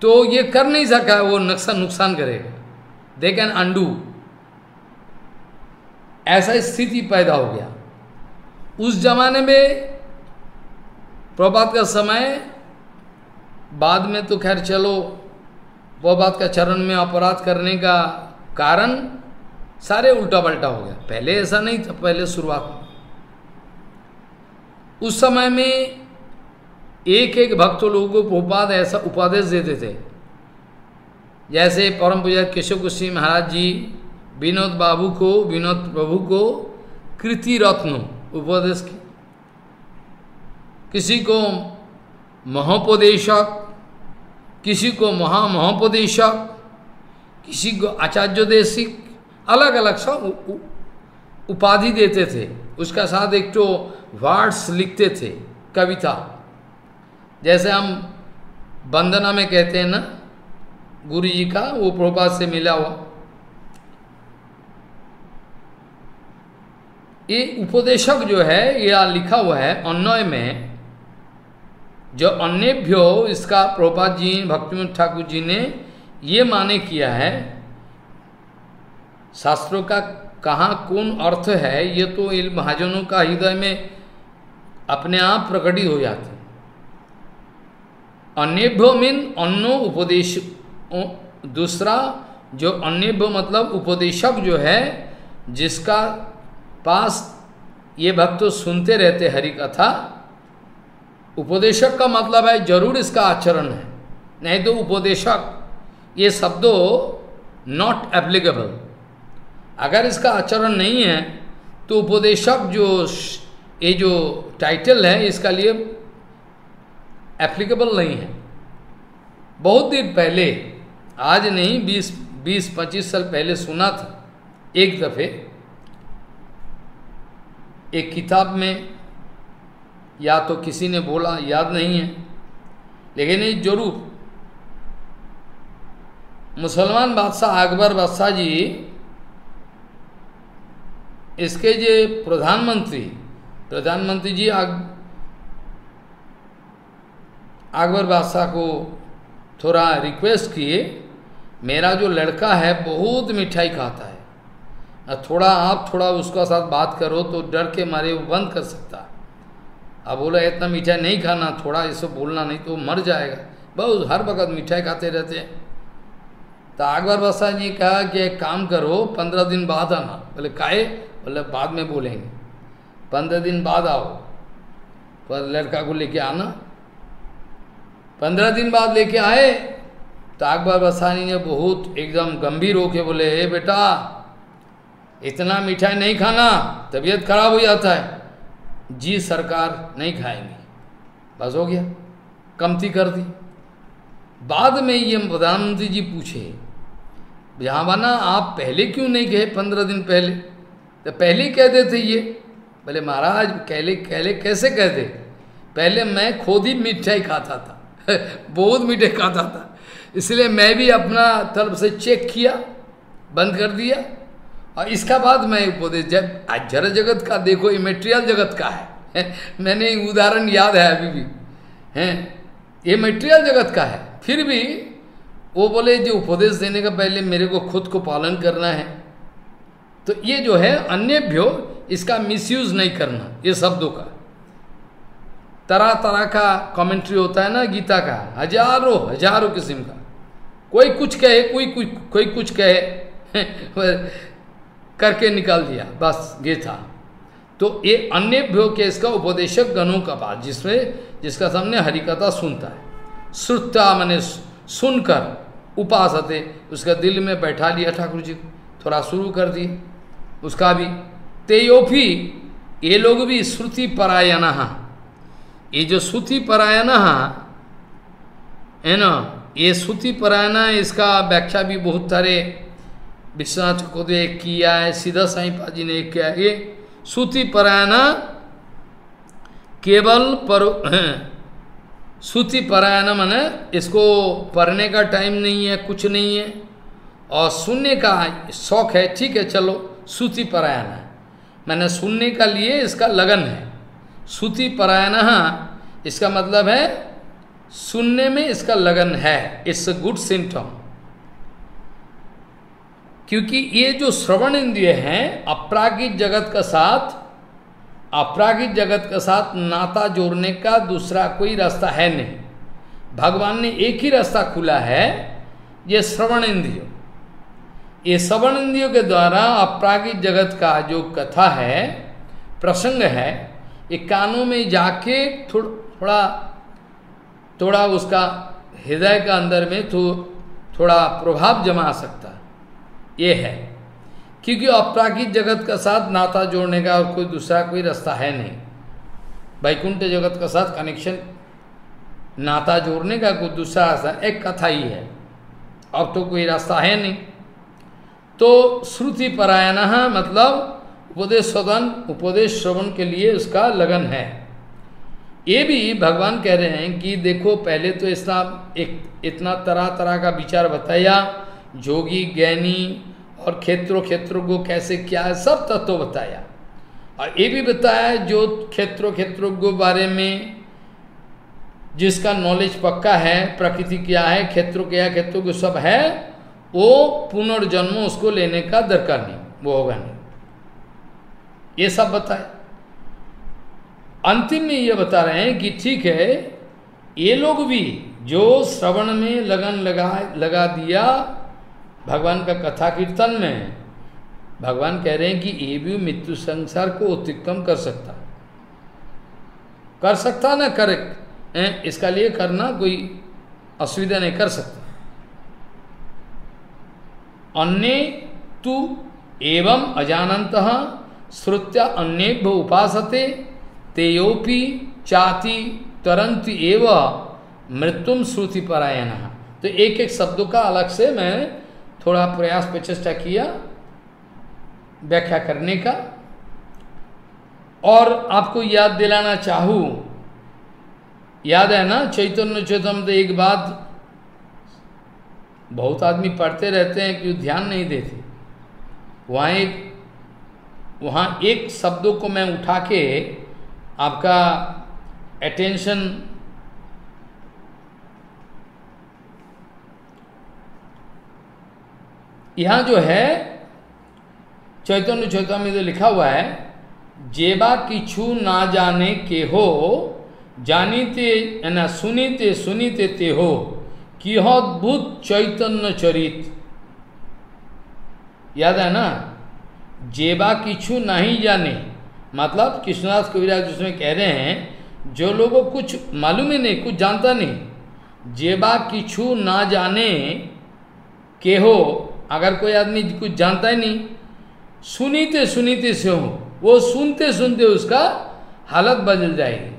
तो ये कर नहीं सका, वो नुकसान नुकसान करेगा। They can undo. ऐसा स्थिति पैदा हो गया। उस जमाने में प्रभात का समय, बाद में तो खैर चलो प्रभात का चरण में अपराध करने का कारण सारे उल्टा पलटा हो गया। पहले ऐसा नहीं था, पहले शुरुआत उस समय में एक एक भक्त लोगों को भोपाद ऐसा उपादेश देते थे। जैसे परम पूजा केशव कुशी महाराज जी, विनोद बाबू को, विनोद प्रभु को कृति रत्न उपदेश की किसी को महोपदेशक किसी को महामहोपदेशक किसी को आचार्य देशिक अलग अलग सब उपाधि देते थे। उसका साथ एक तो वर्ड्स लिखते थे, कविता। जैसे हम वंदना में कहते हैं ना, गुरु जी का, वो प्रभात से मिला हुआ। ये उपदेशक जो है यह लिखा हुआ है अन्वय में, जो अन्यभ्यो, इसका प्रभुपाद जी भक्तिमोहन ठाकुर जी ने ये माने किया है शास्त्रों का कहाँ कौन अर्थ है, ये तो इन महाजनों का हृदय में अपने आप प्रकटित हो जाते अन्यभ्यो मीन अन्नो उपदेश दूसरा जो अन्यभ्यो मतलब उपदेशक जो है, जिसका पास ये भक्त तो सुनते रहते हरि कथा उपदेशक का मतलब है ज़रूर इसका आचरण है। नहीं तो उपदेशक, ये शब्दों नॉट एप्लीकेबल अगर इसका आचरण नहीं है तो उपदेशक जो ये जो टाइटल है, इसका लिए एप्लीकेबल नहीं है। बहुत दिन पहले, आज नहीं, बीस बीस, पच्चीस साल पहले सुना था, एक दफे, एक किताब में, या तो किसी ने बोला, याद नहीं है, लेकिन ये ज़रूर। मुसलमान बादशाह अकबर बादशाह जी इसके जे प्रधानमंत्री प्रधानमंत्री जी अकबर बादशाह को थोड़ा रिक्वेस्ट किए, मेरा जो लड़का है बहुत मिठाई खाता है। थोड़ा आप थोड़ा उसका साथ बात करो तो डर के मारे वो बंद कर सकता। अब बोला, इतना मिठाई नहीं खाना, थोड़ा इसे बोलना नहीं तो मर जाएगा। बहुत हर वक्त मिठाई खाते रहते हैं। तो अकबर बादशाह जी कहा कि एक काम करो, पंद्रह दिन बाद आना। बोले, काहे? बोले, बाद में बोलेंगे। पंद्रह दिन बाद आओ। पर लड़का को लेके आना। पंद्रह दिन बाद लेके आए। तो अकबर बसानी ने बहुत एकदम गंभीर होके बोले हे बेटा, इतना मिठाई नहीं खाना, तबीयत खराब हो जाता है। जी सरकार नहीं खाएँगे। बस हो गया। कमती कर दी। बाद में ये प्रधानमंत्री जी पूछे बना आप पहले क्यों नहीं गए पंद्रह दिन पहले? तो पहले कह देते ये। बोले, महाराज, कहले कहले कैसे कहते? पहले मैं खुद ही मिठाई खाता था। बहुत मीठे खाता था। इसलिए मैं भी अपना तरफ़ से चेक किया, बंद कर दिया। और इसका बाद मैं उपदेश, जब जड़ जगत का देखो ये मेटेरियल जगत का है। मैंने उदाहरण याद है अभी भी। हैं? ये मेटेरियल जगत का है। फिर भी वो बोले, जो, उपदेश देने का पहले मेरे को खुद को पालन करना है। तो ये जो है अन्य भ्यो इसका मिसयूज नहीं करना, ये शब्दों का। तरह तरह का कमेंट्री होता है ना, गीता का। हज़ारों हज़ारों किस्म का। कोई कुछ कहे, कोई कोई कोई कुछ कहे, करके निकाल दिया, बस, ये था। तो ये अन्य भ्यो के इसका उपदेशक गणों का बात, जिसमें, जिसका सामने हरिकथा सुनता है। श्रुता मैंने सुनकर उपास आते, उसका दिल में बैठा लिया ठाकुर जी थोड़ा शुरू कर दिए उसका भी तेयोफी ये लोग भी श्रुति परायण ये जो श्रुति परायण है ना, ये श्रुति परायण इसका व्याख्या भी बहुत सारे विश्वनाथ को एक किया है, सीधा साई पाजी ने किया ये श्रुति परायण केवल पर श्रुति परायण मैंने इसको पढ़ने का टाइम नहीं है, कुछ नहीं है। और सुनने का शौक है, ठीक है, चलो, श्रुति परायण है। मैंने सुनने का लिए इसका लगन है। श्रुति परायण इसका मतलब है सुनने में इसका लगन है। इट्स अ गुड सिम्टम क्योंकि ये जो श्रवण इंद्रिय हैं, अपरागिक जगत का साथ अपरागिक जगत के साथ नाता जोड़ने का दूसरा कोई रास्ता है नहीं। भगवान ने एक ही रास्ता खुला है, ये श्रवण इंद्रिय। ये श्रवण इंद्रियों के द्वारा अपरागिक जगत का जो कथा है, प्रसंग है, ये कानों में जाके थोड़ा थोड़ा थोड़ा उसका हृदय का अंदर में तो थोड़ा प्रभाव जमा सकता। ये है। क्योंकि अपरागिक जगत का साथ नाता जोड़ने का और कोई दूसरा कोई रास्ता है नहीं। वैकुंठ जगत का साथ कनेक्शन नाता जोड़ने का कोई दूसरा रास्ता, एक कथा ही है। अब तो कोई रास्ता है नहीं। तो श्रुति परायण मतलब उपदेश सदन उपदेश श्रवण के लिए उसका लगन है। ये भी भगवान कह रहे हैं कि देखो, पहले तो इतना एक, इतना तरह तरह का विचार बताया। जोगी ज्ञानी और क्षेत्रों क्षेत्रों को कैसे क्या है, सब तत्व तो बताया। और ये भी बताया जो क्षेत्रों क्षेत्रों के बारे में जिसका नॉलेज पक्का है, प्रकृति क्या है, क्षेत्रों क्या क्षेत्रों को सब है, वो पुनर्जन्म उसको लेने का दरकार नहीं, वो होगा नहीं। ये सब बताए अंतिम में ये बता रहे हैं कि ठीक है, ये लोग भी जो श्रवण में लगन लगा लगा दिया भगवान का कथा कीर्तन में भगवान कह रहे हैं कि ये भी मृत्यु संसार को अतिक्रम कर सकता। कर सकता ना करे इसका लिए करना कोई असुविधा नहीं, कर सकता। अन्य तु एवं अजानत श्रुत्या अन्य उपासते, तेयोपि चाति तरंत एव मृत्युम श्रुति परायण तो एक एक शब्दों का अलग से मैं थोड़ा प्रयास प्रचेष्टा किया व्याख्या करने का। और आपको याद दिलाना चाहूँ, याद है ना, चैतन्य चैतन्य तो एक बात बहुत आदमी पढ़ते रहते हैं कि ध्यान नहीं देते। वहाँ एक वहाँ एक शब्दों को मैं उठा के आपका अटेंशन यहाँ जो है, चैतन्य चैतन्य में जो लिखा हुआ है, जेबा किछु ना जाने के हो, जानीते ना सुनीते सुनीते ते हो कि अद्भुत चैतन्य चरित। याद है ना? जेबा किछु नहीं जाने मतलब कृष्णदास कविराज जिसमें कह रहे हैं, जो लोगों कुछ मालूम ही नहीं, कुछ जानता नहीं, जेबा किछु ना जाने के हो अगर कोई आदमी कुछ जानता ही नहीं, सुनीते सुनीते से हो, वो सुनते सुनते उसका हालत बदल जाएगी।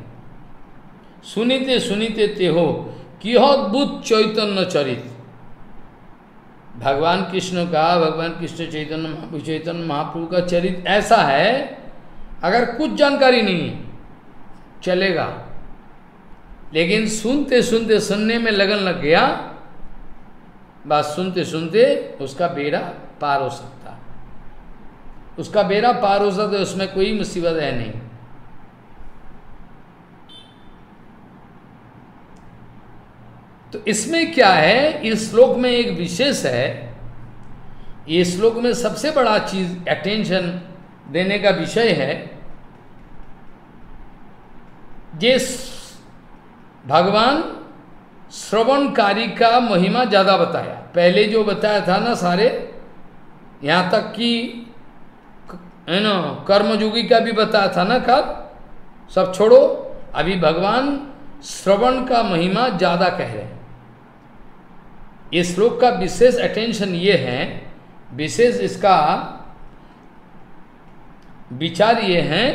सुनीते सुनीते ते हो कि अद्भुत चैतन्य चरित। भगवान कृष्ण का, भगवान कृष्ण चैतन्य, महाप्रभु चैतन्य, महाप्रभु का चरित ऐसा है, अगर कुछ जानकारी नहीं, चलेगा। लेकिन सुनते सुनते सुनने में लगन लग गया बात सुनते सुनते उसका बेड़ा पार हो सकता। उसका बेड़ा पार हो सकता है उसमें कोई मुसीबत है नहीं। तो इसमें क्या है? इस श्लोक में एक विशेष है। ये श्लोक में सबसे बड़ा चीज़ अटेंशन देने का विषय है। जिस भगवान श्रवणकारी का महिमा ज़्यादा बताया। पहले जो बताया था ना सारे, यहाँ तक कि है ना, कर्मयोगी का भी बताया था ना कब सब छोड़ो, अभी भगवान श्रवण का महिमा ज़्यादा कह रहे हैं। इस श्लोक का विशेष अटेंशन ये है, विशेष इसका विचार ये है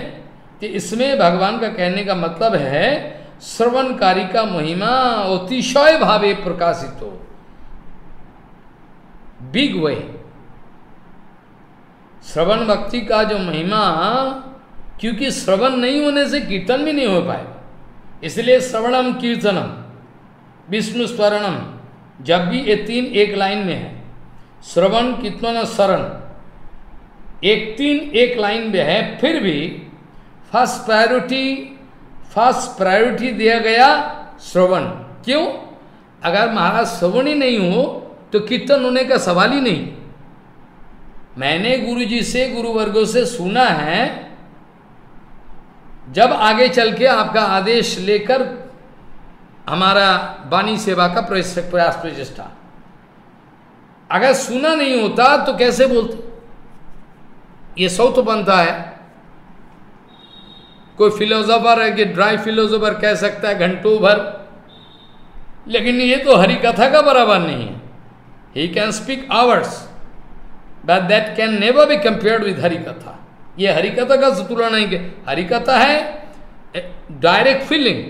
कि इसमें भगवान का कहने का मतलब है श्रवणकारी का महिमा अतिशय भावे प्रकाशित हो। बिग वे श्रवण भक्ति का जो महिमा, क्योंकि श्रवण नहीं होने से कीर्तन भी नहीं हो पाए। इसलिए श्रवणम कीर्तनम, विष्णु स्वरणम जब भी ये तीन एक लाइन में है। श्रवण कीर्तन शरण, एक तीन एक लाइन में है, फिर भी फ़र्स्ट प्रायोरिटी फ़र्स्ट प्रायोरिटी दिया गया श्रवण। क्यों? अगर महाराज श्रवण ही नहीं हो तो कीर्तन होने का सवाल ही नहीं। मैंने गुरु जी से गुरु वर्गों से सुना है, जब आगे चल के आपका आदेश लेकर हमारा वाणी सेवा का प्रयास प्रचेष्टा अगर सुना नहीं होता तो कैसे बोलते? ये सौ तो बनता है। कोई फिलोसोफर है कि ड्राई फिलोसोफर कह सकता है घंटों भर। लेकिन ये तो हरि कथा का बराबर नहीं है। He can speak hours but that can never be compared with Hari कथा। ये हरि कथा का तुलना नहीं हरि कथा है डायरेक्ट फीलिंग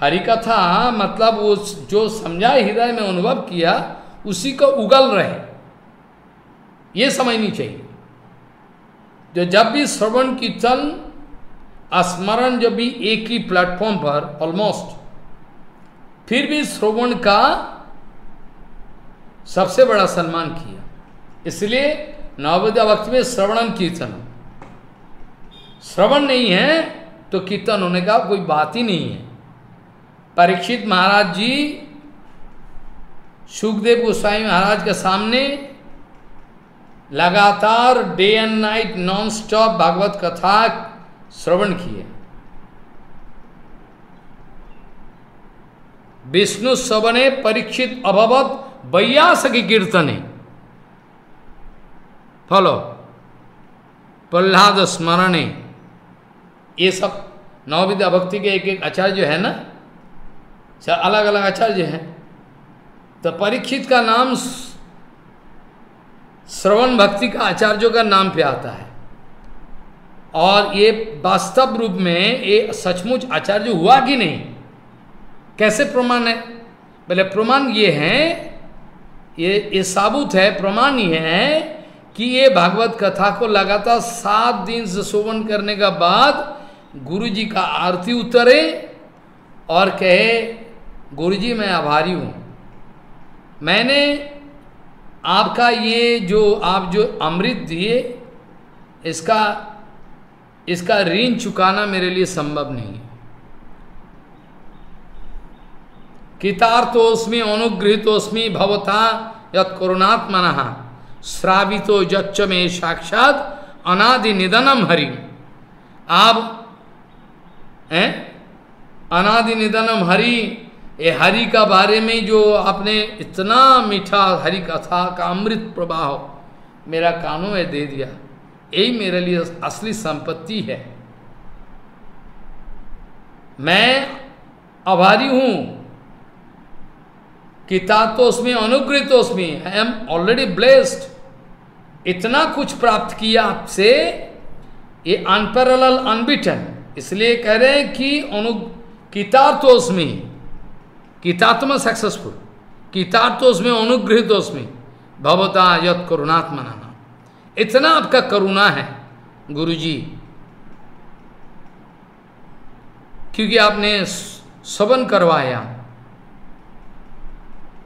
हरि कथा मतलब वो जो समझा हृदय में अनुभव किया, उसी को उगल रहे। ये समझनी चाहिए। जो जब भी श्रवण कीर्तन स्मरण जब भी एक ही प्लेटफॉर्म पर ऑलमोस्ट फिर भी श्रवण का सबसे बड़ा सम्मान किया। इसलिए नवोदय वक्त में श्रवणम कीर्तन श्रवण नहीं है तो कीर्तन होने का कोई बात ही नहीं है। परीक्षित महाराज जी, सुखदेव गोस्वामी महाराज के सामने लगातार day and night non stop Bhagwat कथा श्रवण किए। विष्णु श्रवणे परीक्षित अभवत बैयास की कीर्तने। फॉलो, प्रहलाद स्मरणे। ये सब नवविद्या भक्ति के एक एक आचार्य है ना अलग अलग आचार्य हैं। तो परीक्षित का नाम श्रवण भक्ति का आचार्यों का नाम पे आता है। और ये वास्तव रूप में ये सचमुच आचार्य हुआ कि नहीं? कैसे प्रमाण है? बोले प्रमाण ये है, ये ये साबुत है, प्रमाण ये है कि ये भागवत कथा को लगातार सात दिन से शोभन करने का बाद गुरु जी का आरती उतरे और कहे गुरु जी मैं आभारी हूँ। मैंने आपका ये जो, आप जो अमृत दिए, इसका इसका ऋण चुकाना मेरे लिए संभव नहीं कितार्थोस्मी अनुगृहितोस्मी भवता यत करुणात्मन, श्रावितो जच्च में साक्षात अनादि निधनम हरि। आप, हैं? अनादि निधनम हरि ये हरि का बारे में जो आपने इतना मीठा हरि कथा का अमृत प्रवाह मेरा कानों में दे दिया, यही मेरे लिए असली संपत्ति है। मैं आभारी हूँ तो उसमें अनुग्रहित उसमें आई एम ऑलरेडी ब्लेस्ड इतना कुछ प्राप्त किया आपसे, ये अनपैरल अनबिटन। इसलिए कह रहे हैं कि अनु कितार्थोस्मी कितात्म सक्सेसफुल कितार्थ उसमें अनुग्रहित उसमें भवता यत करुणात्मा नाम। इतना आपका करुणा है गुरु जी क्योंकि आपने सवन करवाया।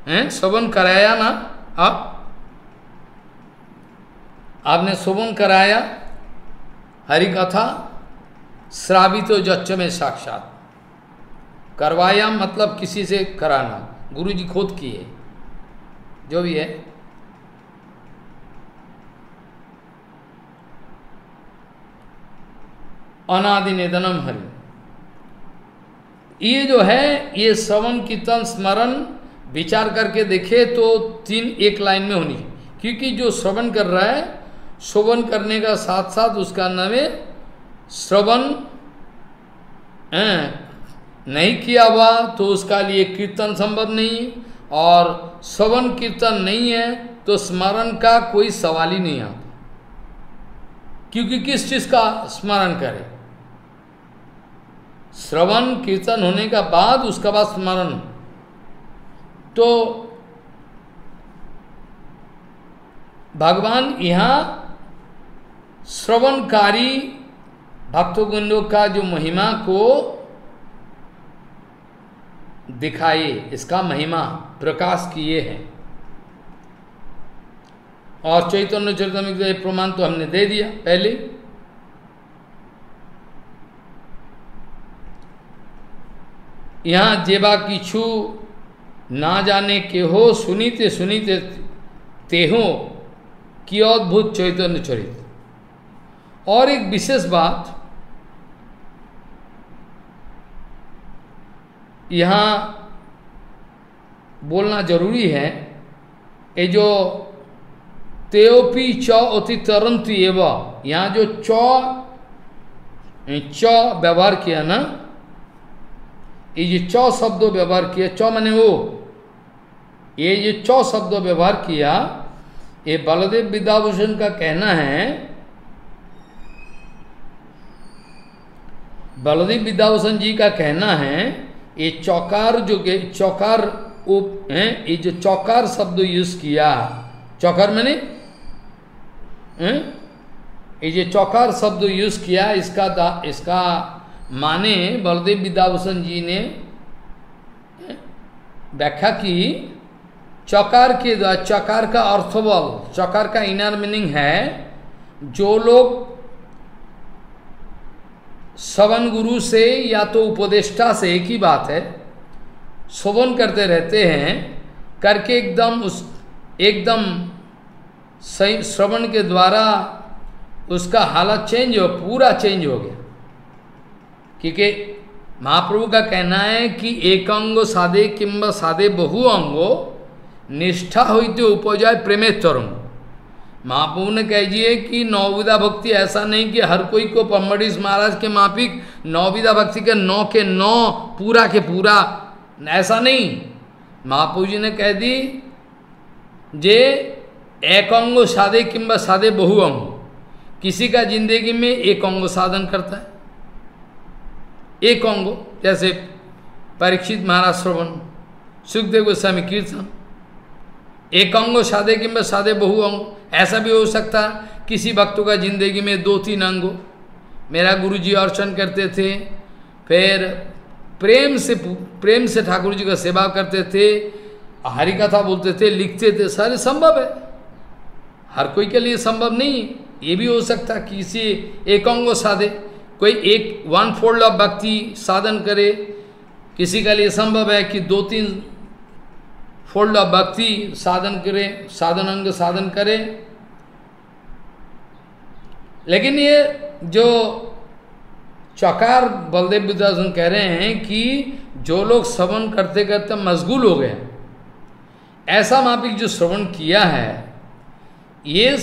हैं? सवन कराया ना आप? आपने शोभन कराया हरि कथा श्रावित जच्च में साक्षात। करवाया मतलब किसी से कराना। गुरु जी खुद किए। जो भी है। अनादि निधनम हरि। ये जो है, ये श्रवण, कीर्तन, स्मरण, विचार करके देखे तो तीन एक लाइन में होनी क्योंकि जो श्रवण कर रहा है, श्रवण करने का साथ साथ उसका नाम है श्रवण नहीं किया हुआ तो उसका लिए कीर्तन संभव नहीं और श्रवण कीर्तन नहीं है तो स्मरण का कोई सवाल ही नहीं आता। क्योंकि किस चीज़ का स्मरण करे? श्रवण कीर्तन होने का बाद उसका बाद स्मरण। तो भगवान यहाँ श्रवणकारी भक्तगुंडों का जो महिमा को दिखाए इसका महिमा प्रकाश किए हैं। और चैतन्य चरितमिक प्रमाण तो हमने दे दिया पहले। यहाँ जेबा किछु ना जाने के हो, सुनीते सुनीते तेहो की अद्भुत चैतन्य चरित। और एक विशेष बात यहाँ बोलना ज़रूरी है, ये जो तेओपी च अति तरंत एवं यहाँ जो च च व्यवहार किया ना, ये जो चौ शब्द व्यवहार किया, चौ मैंने वो, ये जो चौ शब्द व्यवहार किया, ये बलदेव विद्याभूषण का कहना है, बलदेव विद्याभूषण जी का कहना है ये चौकार जो चौकार उप है ये जो चौकार शब्द यूज़ किया चौकार मैंने ये जो चौकार शब्द यूज़ किया इसका दा, इसका माने बलदेव विद्याभूषण जी ने व्याख्या की चौकार के द्वारा चौकार का अर्थबल चौकार का इनर मीनिंग है जो लोग सवन गुरु से या तो उपदेष्टा से एक ही बात है। शोभन करते रहते हैं, करके एकदम उस, एकदम सही, श्रवण के द्वारा उसका हालत चेंज हो, पूरा चेंज हो गया। क्योंकि महाप्रभु का कहना है कि एक अंग साधे किंब साधे बहु अंगो, निष्ठा होते उपजाए प्रेमेश्वरम महाप्रभु ने कह दिए कि नौविदा भक्ति ऐसा नहीं कि हर कोई को पम्बड़ीस महाराज के माफिक नौविदा भक्ति के नौ के नौ, पूरा के पूरा, ऐसा नहीं। महाप्रभु जी ने कह दी, जे एक अंग साधे किंबा साधे बहु अंग। किसी का ज़िंदगी में एक अंग साधन करता है। एक अंग, जैसे परीक्षित महाराज श्रवण, सुखदेव गोस्वामी कीर्तन एक अंग साधे किंबा साधे बहु अंग। ऐसा भी हो सकता किसी भक्तों का ज़िंदगी में दो तीन अंगो मेरा गुरु जी अर्चन करते थे, फिर प्रेम से प्रेम से ठाकुर जी का सेवा करते थे, हरि कथा बोलते थे, लिखते थे, सारे संभव है। हर कोई के लिए संभव नहीं, ये भी हो सकता किसी एक अंग साधे कोई एक वन फोल्ड ऑफ़ भक्ति साधन करे, किसी का लिए संभव है कि दो तीन फोल्ड ऑफ़ भक्ति, साधन करे, साधन अंग साधन करे। लेकिन ये जो चौकार बलदेव विद्यासन कह रहे हैं कि जो लोग श्रवण करते करते मशगूल हो गए ऐसा मापिक जो श्रवण किया है, ये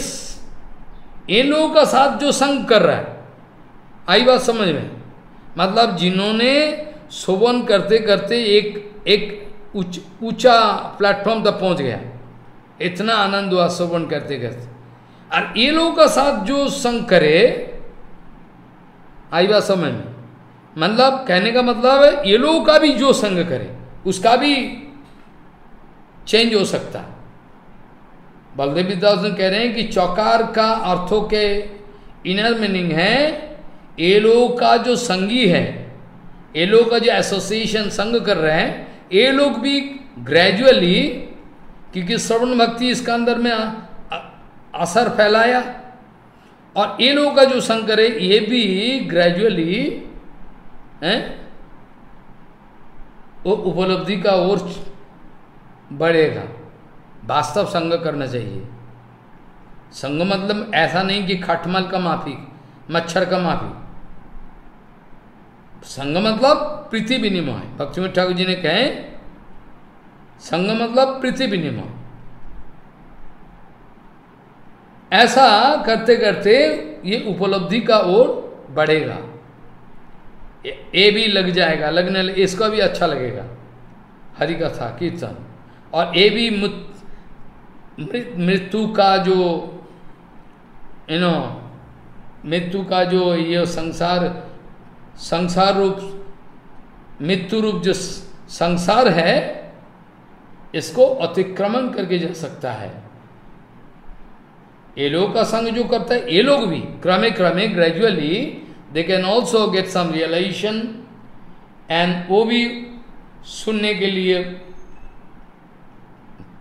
इन लोगों का साथ जो संग कर रहा है, आई बात समझ में? मतलब जिन्होंने शोभन करते करते एक एक ऊँचा प्लेटफॉर्म तक पहुँच गया। इतना आनंद हुआ शोभन करते करते। और ये लोगों का साथ जो संग करे आई बात समझ में मतलब कहने का मतलब है, ये लोगों का भी जो संग करे, उसका भी चेंज हो सकता। है बलदेव विद्यास कह रहे हैं कि चौकार का अर्थों के इनर मीनिंग है, ये लोग का जो संगी है, ये लोग का जो एसोसिएशन संग कर रहे हैं ये लोग भी ग्रेजुअली क्योंकि श्रवण भक्ति इसका अंदर में असर फैलाया। और ये लोगों का जो संग करे, ये भी ग्रेजुअली है, वो उपलब्धि का और बढ़ेगा। वास्तव संग करना चाहिए। संग मतलब ऐसा नहीं कि खटमल का माफ़ी, मच्छर का माफ़ी। संग मतलब प्रीति विनिमय। भक्ति ठाकुर जी ने कहे, संग मतलब प्रीति विनिमय। ऐसा करते करते ये उपलब्धि का ओर बढ़ेगा। ये भी लग जाएगा, लगने, इसका भी अच्छा लगेगा। हरि कथा कीर्तन। और ये भी मृत्यु का जो, यू नो, मृत्यु का जो ये संसार संसार रूप मृत्यु रूप जो संसार है, इसको अतिक्रमण करके जा सकता है। ये लोग का संग जो करता है, ये लोग भी क्रमे क्रमे gradually they can also get some realisation and वो भी सुनने के लिए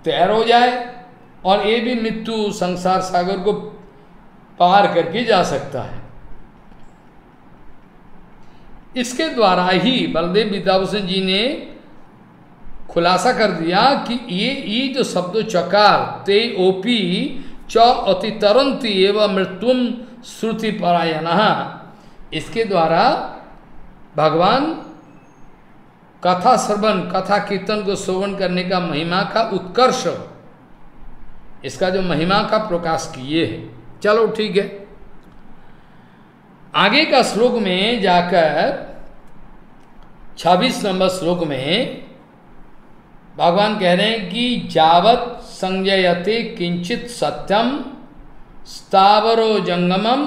तैयार हो जाए और ये भी मृत्यु संसार सागर को पार करके जा सकता है। इसके द्वारा ही बलदेव विद्याभूषण जी ने खुलासा कर दिया कि ये ये जो शब्द चकार, ते ओपी, च अति तरंती एवं मृत्युम श्रुति परायण इसके द्वारा भगवान कथा श्रवण, कथा कीर्तन को श्रवण करने का महिमा का उत्कर्ष, इसका जो महिमा का प्रकाश किए है। चलो ठीक है। आगे का श्लोक में जाकर 26 नंबर श्लोक में भगवान कह रहे हैं कि जावत संजयते किंचित सत्यम, स्थावरो जंगमम,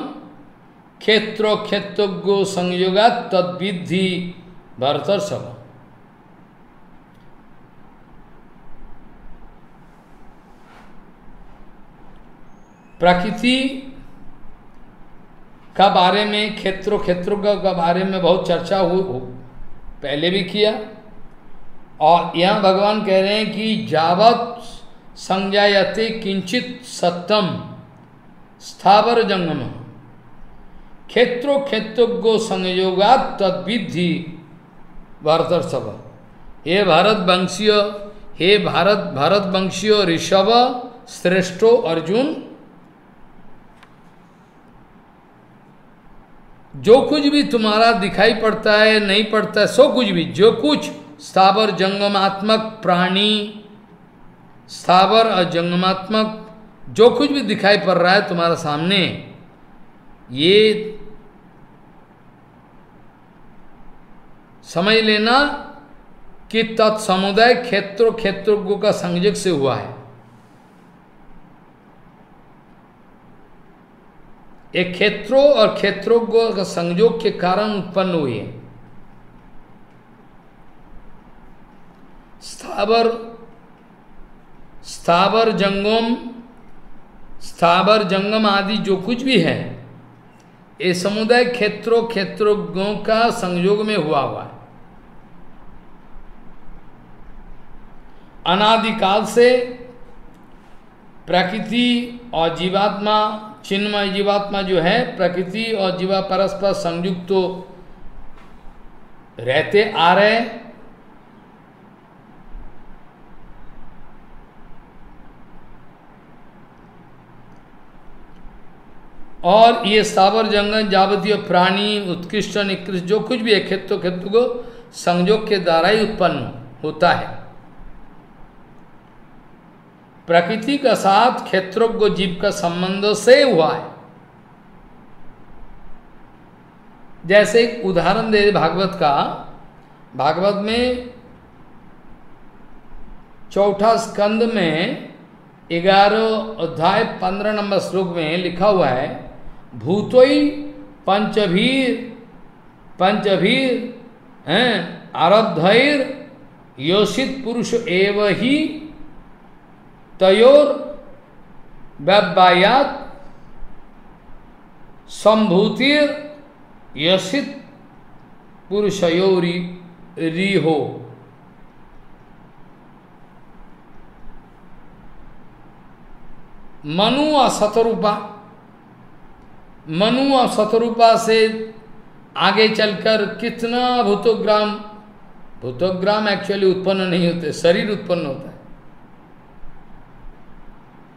क्षेत्रो क्षेत्रो संयोगा तद्विधि भरतर सब प्रकृति का बारे में क्षेत्रों क्षेत्रों का बारे में बहुत चर्चा हो, हो पहले भी किया। और यह भगवान कह रहे हैं कि जावत संज्ञाते किंचित सत्यम स्थावर जंगम। क्षेत्रो क्षेत्रो संयोगा तद्विधि भरतर सब ये भारत वंशीय हे भारत भारत वंशीय ऋषभ श्रेष्ठो अर्जुन जो कुछ भी तुम्हारा दिखाई पड़ता है, नहीं पड़ता है, सो कुछ भी, जो कुछ स्थावर जंगमात्मक प्राणी, स्थावर और जंगमात्मक जो कुछ भी दिखाई पड़ रहा है तुम्हारा सामने, ये समझ लेना कि तत्समुदाय क्षेत्रों क्षेत्रों का संयोग से हुआ है। एक क्षेत्रों और क्षेत्रों का संयोग के कारण उत्पन्न हुई है। स्थावर स्थावर जंगम स्थावर जंगम आदि जो कुछ भी है, ये समुदाय क्षेत्रों क्षेत्रों का संयोग में हुआ हुआ है। अनादिकाल से प्रकृति और जीवात्मा चिन्मय जीवात्मा जो है, प्रकृति और जीवा परस्पर संयुक्त तो रहते आ रहे और ये सावर जंगल जावतीय प्राणी, उत्कृष्ट, निकृष्ट, जो कुछ भी है, खेतों खेतों को संयोग के द्वारा ही उत्पन्न होता है। प्रकृति का साथ क्षेत्रों जीव का संबंध से हुआ है। जैसे एक उदाहरण दे भागवत का, भागवत में चौथा स्कंद में ग्यारह अध्याय पंद्रह नंबर श्लोक में लिखा हुआ है, भूतोई पंचभीर पंचभीर, हैं, आरब्धर, योषित पुरुष एव ही तयोर व्यवायात संभूतिर यशित पुरुषयोरी रिहो। मनु और शतरूपा मनु और शतरूपा से आगे चलकर कितना भूतोग्राम भूतोग्राम एक्चुअली उत्पन्न नहीं होते, शरीर उत्पन्न होता है।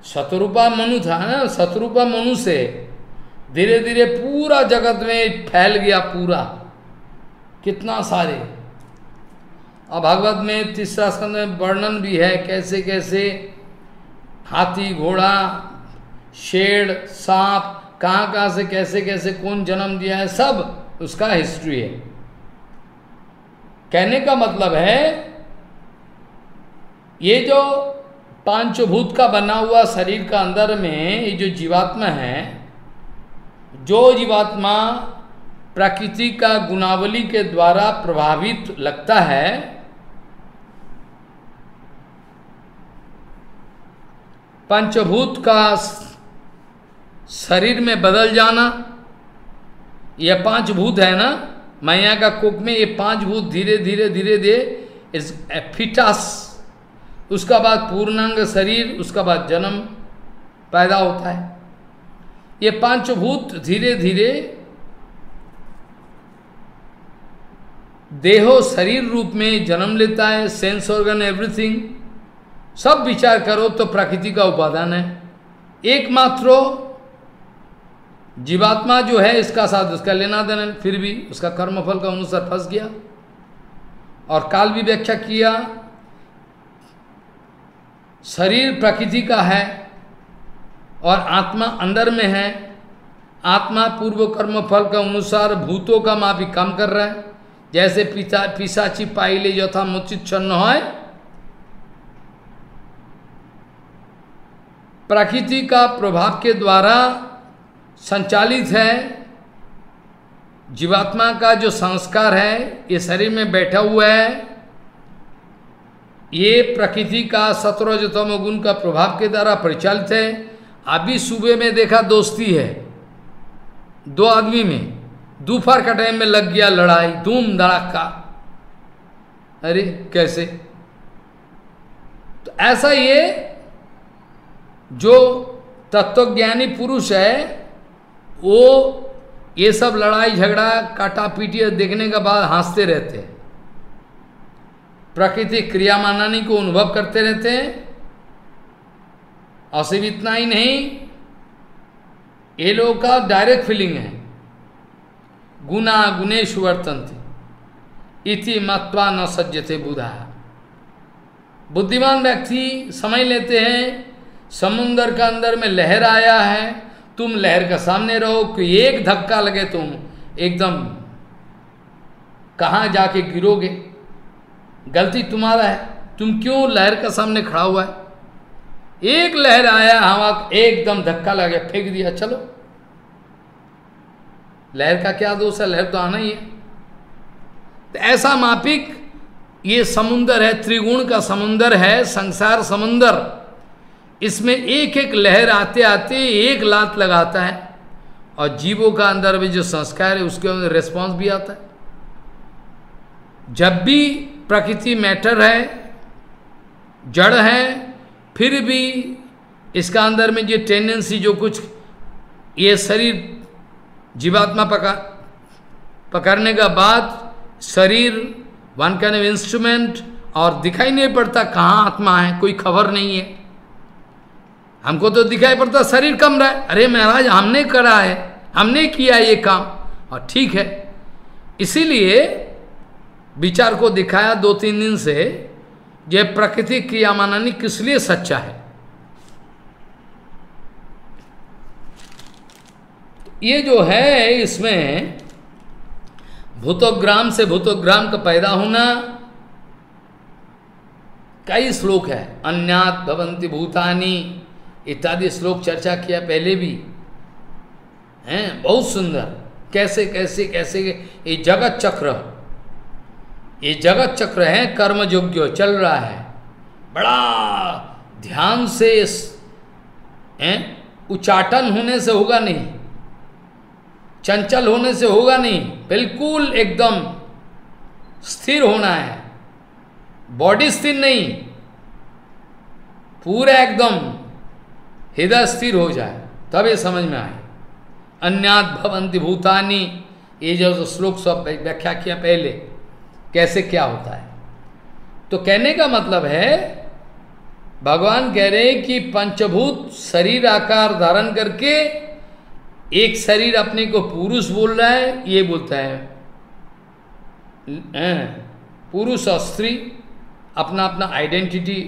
शतरूपा मनु था ना, शतरूपा मनु से धीरे धीरे पूरा जगत में फैल गया पूरा। कितना सारे। और भागवत में तीसरा स्कंद में वर्णन भी है, कैसे कैसे हाथी, घोड़ा, शेर, सांप, कहाँ कहाँ से कैसे कैसे कौन जन्म दिया है, सब उसका हिस्ट्री है। कहने का मतलब है, ये जो पांचभूत का बना हुआ शरीर का अंदर में ये जो जीवात्मा है, जो जीवात्मा प्रकृति का गुणावली के द्वारा प्रभावित लगता है, पंचभूत का शरीर में बदल जाना यह पाँच भूत है ना, मैया का कुक में ये पाँच भूत धीरे धीरे धीरे धीरे इस फिटास उसका बाद पूर्णांग शरीर, उसका बाद जन्म पैदा होता है। ये पांचभूत धीरे धीरे देहो, शरीर रूप में जन्म लेता है सेंस ऑर्गन एवरीथिंग सब विचार करो तो प्रकृति का उपादान है। एकमात्र जीवात्मा जो है, इसका साथ उसका लेना देना फिर भी उसका कर्मफल का अनुसार फंस गया। और काल भी व्याख्या किया। शरीर प्रकृति का है और आत्मा अंदर में है। आत्मा पूर्व कर्म, फल के अनुसार भूतों का माफ़ी कम कर रहा है। जैसे पिता पिसाची पाइले यथा मुचित छन्न है प्रकृति का प्रभाव के द्वारा संचालित है। जीवात्मा का जो संस्कार है, ये शरीर में बैठा हुआ है। ये प्रकृति का सत्रजतम गुण का प्रभाव के द्वारा परिचालित है। अभी सुबह में देखा दोस्ती है। दो आदमी में। दोपहर का टाइम में लग गया लड़ाई धूम धड़ाका अरे, कैसे? तो ऐसा ये जो तत्वज्ञानी पुरुष है, वो ये सब लड़ाई झगड़ा काटा पीटी देखने के बाद हँसते रहते हैं। प्रकृति क्रिया मानानी को अनुभव करते रहते हैं। और सिर्फ़ इतना ही नहीं, ये लोगों का डायरेक्ट फीलिंग है। गुना गुणेश वर्तंत इति मत्वा न सज्जते बुधा। बुद्धिमान व्यक्ति समझ लेते हैं, समुन्दर का अंदर में लहर आया है, तुम लहर का सामने रहो, कि एक धक्का लगे तुम, एकदम कहाँ जाके गिरोगे? गलती तुम्हारा है। तुम क्यों लहर का सामने खड़ा हुआ है? एक लहर आया, हवा एकदम धक्का लगे फेंक दिया, चलो। लहर का क्या दोष है? लहर तो आना ही है। तो ऐसा मापिक ये समुंदर है, त्रिगुण का समुंदर है, संसार समुंदर। इसमें एक एक लहर आते आते एक लात लगाता है। और जीवों का अंदर भी जो संस्कार है, उसके अंदर रिस्पॉन्स भी आता है। जब भी प्रकृति मैटर है, जड़ है, फिर भी इसका अंदर में ये टेंडेंसी जो कुछ, ये शरीर जीवात्मा पका, पकड़ने का बाद शरीर वन कैन इंस्ट्रूमेंट और दिखाई नहीं पड़ता कहाँ आत्मा है, कोई खबर नहीं है। हमको तो दिखाई पड़ता शरीर कम रहा है। अरे महाराज, हमने करा है, हमने किया ये काम। और ठीक है। इसीलिए विचार को दिखाया दो तीन दिन से ये प्रकृति क्रिया मानानी किस लिए सच्चा है? ये जो है इसमें भूतोग्राम से भूतोग्राम का पैदा होना कई श्लोक है। अन्यात भवंती भूतानी, इत्यादि श्लोक चर्चा किया पहले भी। हैं? बहुत सुंदर। कैसे कैसे कैसे ये जगत चक्र। ये जगत चक्र है कर्म योग्य चल रहा है। बड़ा ध्यान से उच्चाटन होने से होगा नहीं, चंचल होने से होगा नहीं, बिल्कुल एकदम स्थिर होना है। बॉडी स्थिर नहीं, पूरा एकदम हृदय स्थिर हो जाए, तब ये समझ में आए। अन्यात भवंती भूतानी, ये जो श्लोक सब व्याख्या किया पहले कैसे क्या होता है? तो कहने का मतलब है, भगवान कह रहे हैं कि पंचभूत शरीर आकार धारण करके एक शरीर अपने को पुरुष बोल रहा है, ये बोलता है पुरुष और स्त्री अपना अपना आइडेंटिटी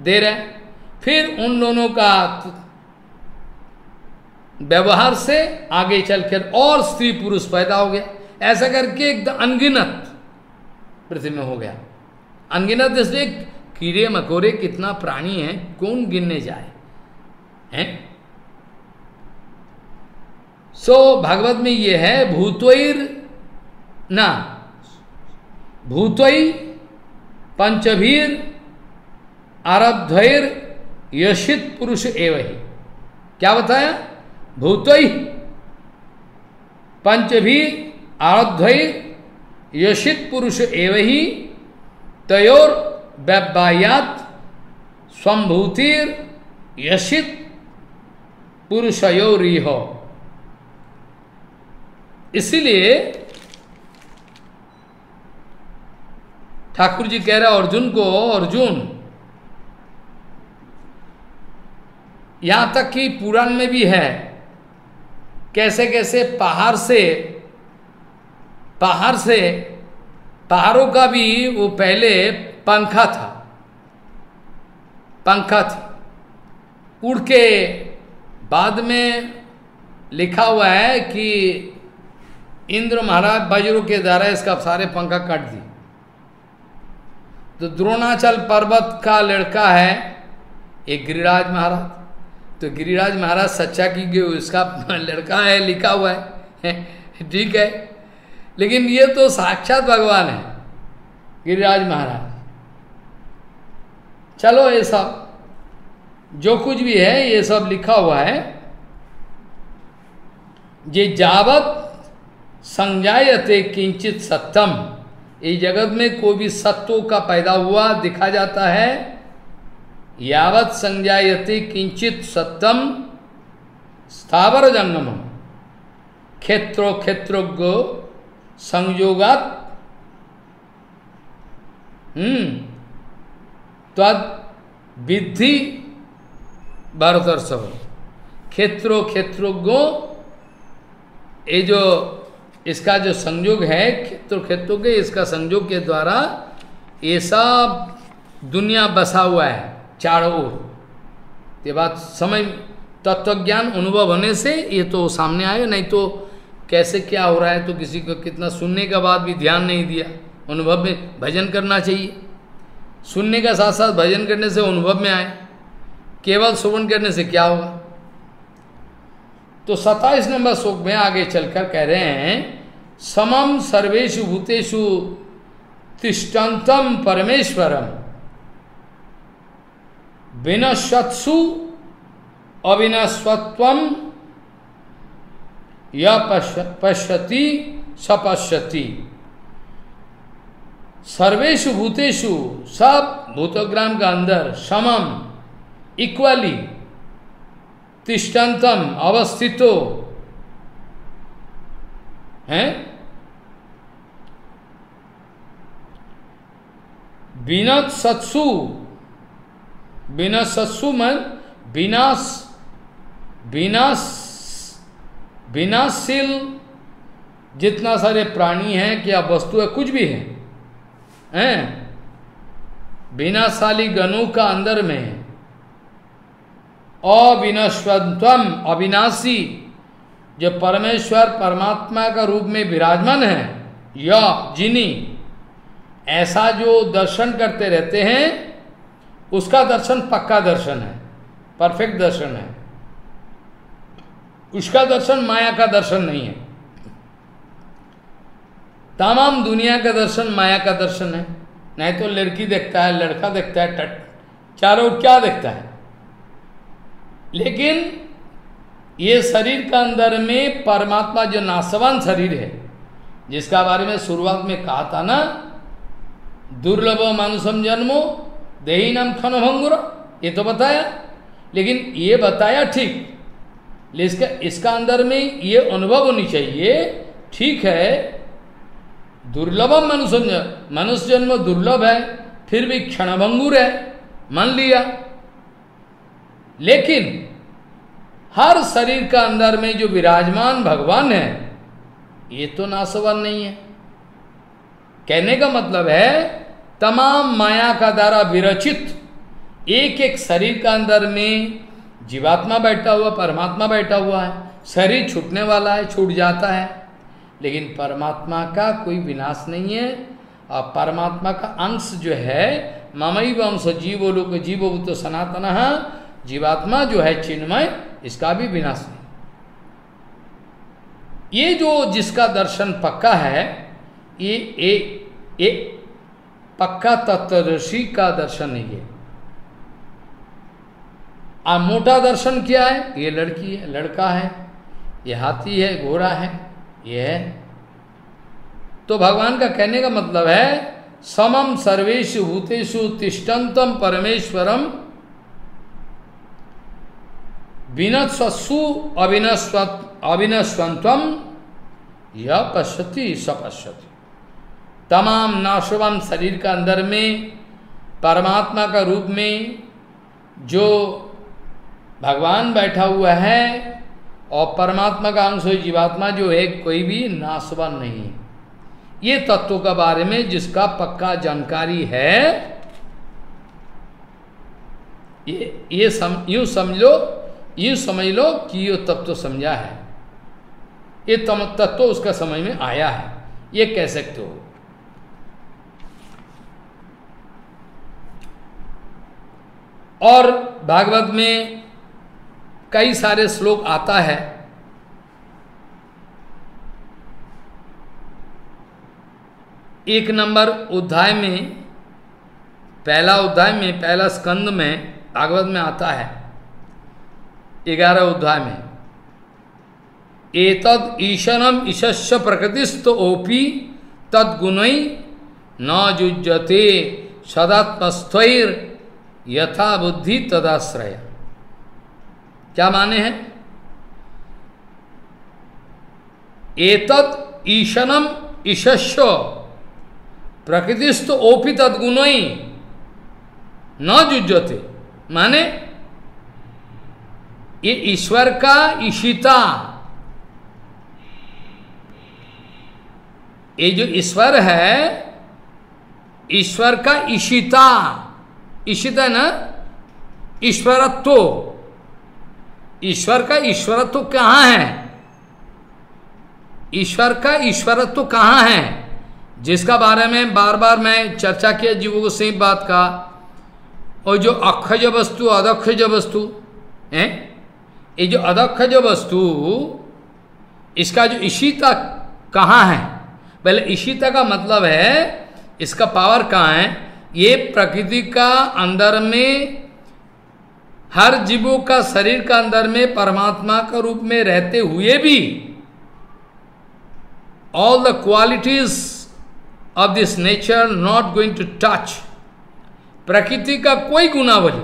दे रहे हैं। फिर उन दोनों का व्यवहार से आगे चलकर और स्त्री पुरुष पैदा हो गया ऐसा करके एकदम अनगिनत पृथ्वी में हो गया। अनगिनत इसलिए कीड़े मकोड़े कितना प्राणी है कौन गिनने जाए? हैं? सो so, भागवत में ये है भूतोर ना भूतोई पंचभीर आरब्धर यशित पुरुष एव ही। क्या बताया? भूतोई पंचभीर आरब्धर यशित पुरुष एव ही तयोर व्यबायात स्वभूतिर यशित पुरुषयोरी हो। इसीलिए ठाकुर जी कह रहे अर्जुन को, अर्जुन, यहाँ तक कि पुराण में भी है कैसे कैसे पहाड़ से पहाड़ से, पहाड़ों का भी वो पहले पंखा था। पंखा थी। उड़ के बाद में लिखा हुआ है कि इंद्र महाराज वज्र के द्वारा इसका सारे पंखा काट दी तो द्रोणाचल पर्वत का लड़का है, एक गिरिराज महाराज। तो गिरिराज महाराज सच्चा की उसका लड़का है, लिखा हुआ है। ठीक है। लेकिन ये तो साक्षात भगवान है, गिरिराज महाराज। चलो ये सब, जो कुछ भी है, ये सब लिखा हुआ है। ये जावत संजायते किंचित सत्यम। इस जगत में कोई भी सत्व का पैदा हुआ दिखा जाता है। यावत संजायते किंचित सत्यम स्थावर जंगम क्षेत्रो क्षेत्रोज्ञ संयोगात। हम्म। तद विधि भारतर्षभ क्षेत्रो क्षेत्रोज्ञो ये जो इसका जो संयोग है, क्षेत्र क्षेत्रों के इसका संयोग के द्वारा ये सब दुनिया बसा हुआ है, चारों ओर। ये बात समय, तत्वज्ञान अनुभव होने से ये तो सामने आए, नहीं तो कैसे क्या हो रहा है तो किसी को कितना सुनने के बाद भी ध्यान नहीं दिया। अनुभव में भजन करना चाहिए। सुनने का साथ साथ भजन करने से अनुभव में आए। केवल श्रवण करने से क्या होगा? तो सत्ताईस नंबर श्लोक में आगे चलकर कह रहे हैं समम सर्वेशु भूतेषु तिष्टंतम परमेश्वरम विनशत्सु अविनस्वत्व या पश्यति, सपश्यति। सर्वेशु भूतेषु, सब भूतग्राम का अंदर समम इक्वली तिष्टंतम अवस्थितो। है? विनत सत्सु बिना सत्सु मन विनाश विनाश विनाशील जितना सारे प्राणी हैं, क्या वस्तु है? कुछ भी है। हैं? विनाशाली गणों का अंदर में। अविनश्वत्वम अविनाशी। जो परमेश्वर परमात्मा का रूप में विराजमान है, या जिनी, ऐसा जो दर्शन करते रहते हैं, उसका दर्शन पक्का दर्शन है, परफेक्ट दर्शन है। उसका दर्शन माया का दर्शन नहीं है। तमाम दुनिया का दर्शन माया का दर्शन है। नहीं तो लड़की देखता है, लड़का देखता है, टट, चारों क्या देखता है? लेकिन ये शरीर का अंदर में परमात्मा जो नासवान शरीर है, जिसका बारे में शुरुआत में कहा था ना, दुर्लभ मानुषम जन्मो देही नाम खन भंगुर ये तो बताया। लेकिन ये बताया ठीक इसका इसका अंदर में ये अनुभव होनी चाहिए, ठीक है दुर्लभ मनुष्य मनुष्य जन्म दुर्लभ है, फिर भी क्षणभंगुर है, मान लिया। लेकिन हर शरीर का अंदर में जो विराजमान भगवान है, ये तो नासवान नहीं है। कहने का मतलब है, तमाम माया का द्वारा विरचित एक एक शरीर का अंदर में जीवात्मा बैठा हुआ, परमात्मा बैठा हुआ है। शरीर छूटने वाला है, छूट जाता है। लेकिन परमात्मा का कोई विनाश नहीं है। और परमात्मा का अंश जो है ममई वंश जीव लोग जीव तो सनातन, जीवात्मा जो है चिन्मय, इसका भी विनाश नहीं। ये जो जिसका दर्शन पक्का है, ये एक एक पक्का तत्वदर्शी का दर्शन नहीं है। आ, मोटा दर्शन क्या है, ये लड़की है, लड़का है, ये हाथी है, घोड़ा है, ये है। तो भगवान का कहने का मतलब है समम सर्वेशु भूतेषु तिष्टंतम परमेश्वरम विनस्वसु अविनस्वत अविनस्वंतम यह पश्यति सपश्यति। तमाम नाशवान शरीर का अंदर में, परमात्मा का रूप में, जो भगवान बैठा हुआ है और परमात्मा का अंश जीवात्मा जो है कोई भी नाशवान नहीं। ये तत्व का बारे में जिसका पक्का जानकारी है ये ये सम, यूँ समझो यूँ समझ लो कि ये तत्व समझा है। ये तत्व उसका समझ में आया है। ये कह सकते हो। और भागवत में कई सारे श्लोक आता है। एक नंबर अध्याय में, पहला अध्याय में, पहला स्कंद में, भागवत में आता है। ग्यारह अध्याय में। एतद ईशनम ईशस्य प्रकृतिस्थ ओपी तदगुणई न जुजते सदात्मस्थर यथा बुद्धि तदाश्रय। क्या माने हैं? एतद ईशनम ईशस्व प्रकृतिस्थ ओपी तदगुण न जुजते माने? ये ईश्वर का ईशिता। ये जो ईश्वर है, ईश्वर का ईशिता। ईशिता ना? ईश्वरत्व। ईश्वर का ईश्वरत्व तो कहाँ है? ईश्वर का ईश्वरत्व तो कहाँ है? जिसका बारे में बार बार मैं चर्चा किया, जीवों को बात का। और जो अक्षज वस्तु अदक्षज वस्तु, है? ये जो अदक्षज वस्तु, इसका जो ईशिता कहाँ है? पहले ईशिता का मतलब है, इसका पावर कहाँ है? ये प्रकृति का अंदर में हर जीवों का शरीर का अंदर में परमात्मा का रूप में रहते हुए भी all the qualities of this nature not going to touch प्रकृति का कोई गुनावली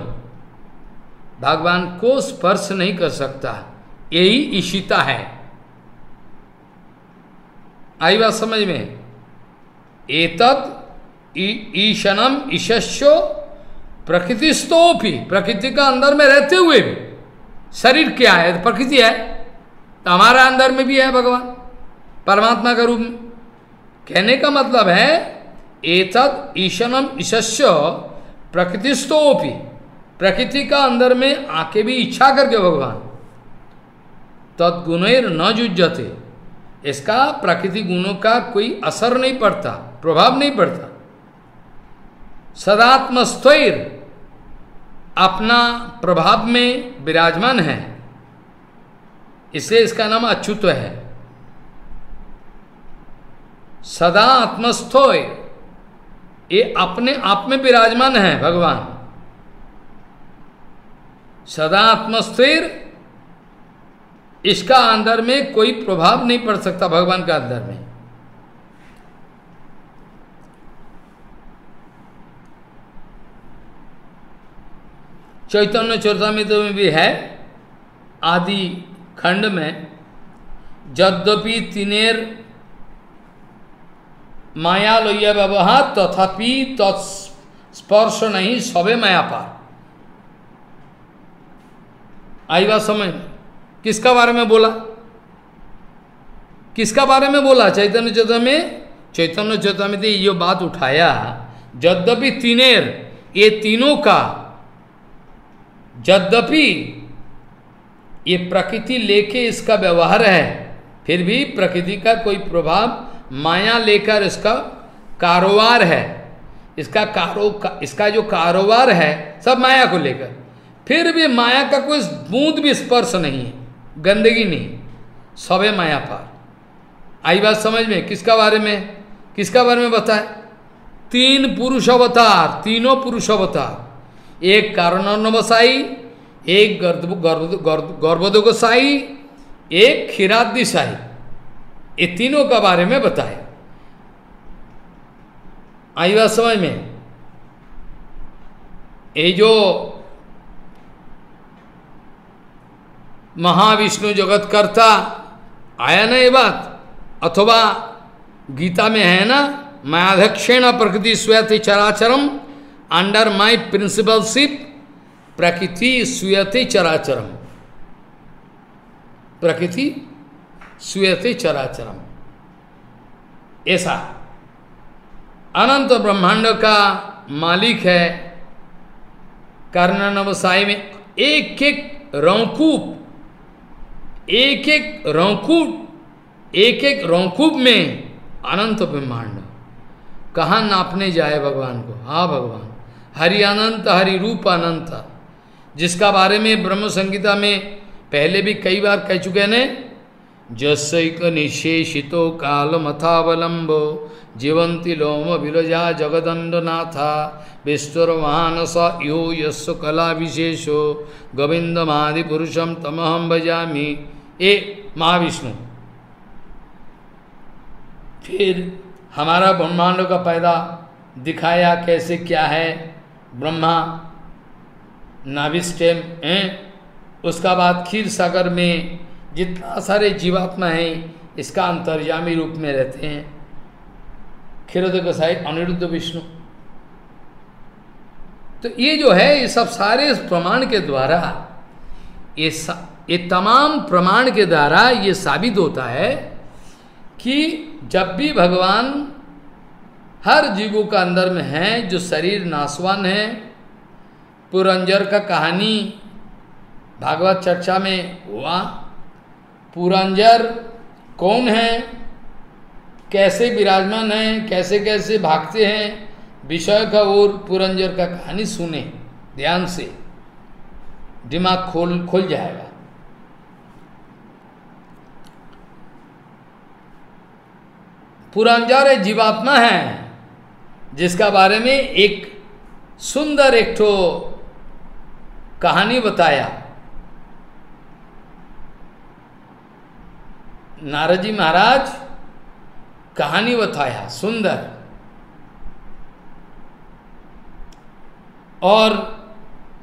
भगवान को स्पर्श नहीं कर सकता। यही ईशिता है। आई बात समझ में? एतद ईशनम ईशस्यो प्रकृतिस्तोपी प्रकृति का अंदर में रहते हुए भी। शरीर क्या है? तो प्रकृति है। तो हमारा अंदर में भी है भगवान, परमात्मा का रूप में। कहने का मतलब है, एतद ईशनम ईशस्य प्रकृतिस्तोपी प्रकृति का अंदर में आके भी इच्छा करके भगवान। तत्गुणेर न जुजते इसका प्रकृति गुणों का कोई असर नहीं पड़ता, प्रभाव नहीं पड़ता। सदात्मस्त्वैर अपना प्रभाव में विराजमान है। इसलिए इसका नाम अच्युत है। सदा आत्मस्थो ये अपने आप में विराजमान है भगवान। सदा आत्मस्थिर। इसका अंदर में कोई प्रभाव नहीं पड़ सकता भगवान का अंदर में। चैतन्य चौथामित में भी है। आदि खंड में, यद्यपि तिनेर माया लोया व्यवहार तथापि तत्स्पर्श नहीं सबे माया पार आई बात समझ किसका बारे में बोला? किसका बारे में बोला? चैतन्य चौथा में चैतन्य चौथा में ये बात उठाया। यद्यपि तीनेर, ये तीनों का यद्यपि ये प्रकृति लेके इसका व्यवहार है फिर भी प्रकृति का कोई प्रभाव माया लेकर इसका कारोबार है। इसका कारो का, इसका जो कारोबार है सब माया को लेकर। फिर भी माया का कोई बूंद भी स्पर्श नहीं है गंदगी नहीं सबे माया पार। आई बात समझ में? किसका बारे में? किसका बारे में बताए? तीन पुरुष अवतार तीनों पुरुष अवतार। एक कारण बसाई एक गर्भदो गोसाई एक खिरादी साई ये तीनों का बारे में बताए। आई बात समझ में। ये जो महाविष्णु जगत करता आया ना ये बात? अथवा गीता में है ना मायाध्यक्षेण प्रकृति स्वयं चराचरम अंडर माई प्रिंसिपलशिप प्रकृति सुयते चराचरम प्रकृति सुयते चराचरम ऐसा। अनंत ब्रह्मांड का मालिक है। कर्णनवसाई में एक एक रौकूप एक एक रौकूप एक एक रौकूप में अनंत ब्रह्मांड। कहाँ नापने जाए भगवान को? हा भगवान। हरि अनंत, हरि रूप अनंत। जिसका बारे में ब्रह्म संगीता में पहले भी कई बार कह चुके हैं, जसैक निशेषितो काल मथावलंबो जीवंती लोम विलजा जगदंड नाथा विश्वर मानस यो यस्व कला विशेषो गोविंदमादि पुरुषम तमहम भजामी। ए महाविष्णु, फिर हमारा ब्रह्मांड का पैदा दिखाया कैसे, क्या है? ब्रह्मा नाभिस्टेम हैं। उसका बाद खीर सागर में जितना सारे जीवात्मा हैं, इसका अंतर्यामी रूप में रहते हैं। क्षीरोद गोसाई, अनिरुद्ध विष्णु। तो ये जो है, ये सब सारे प्रमाण के द्वारा, ये ये तमाम प्रमाण के द्वारा ये साबित होता है कि जब भी भगवान हर जीवों का अंदर में है जो शरीर नासवान है। पुरंजर का कहानी भागवत चर्चा में हुआ। पुरंजर कौन है? कैसे विराजमान है? कैसे कैसे भागते हैं? विषय का और पुरंजर का कहानी सुने, ध्यान से। दिमाग खोल खोल जाएगा। पुरंजर जीवात्मा है। जिसका बारे में एक सुंदर एक ठो कहानी बताया। नारद जी महाराज कहानी बताया, सुंदर। और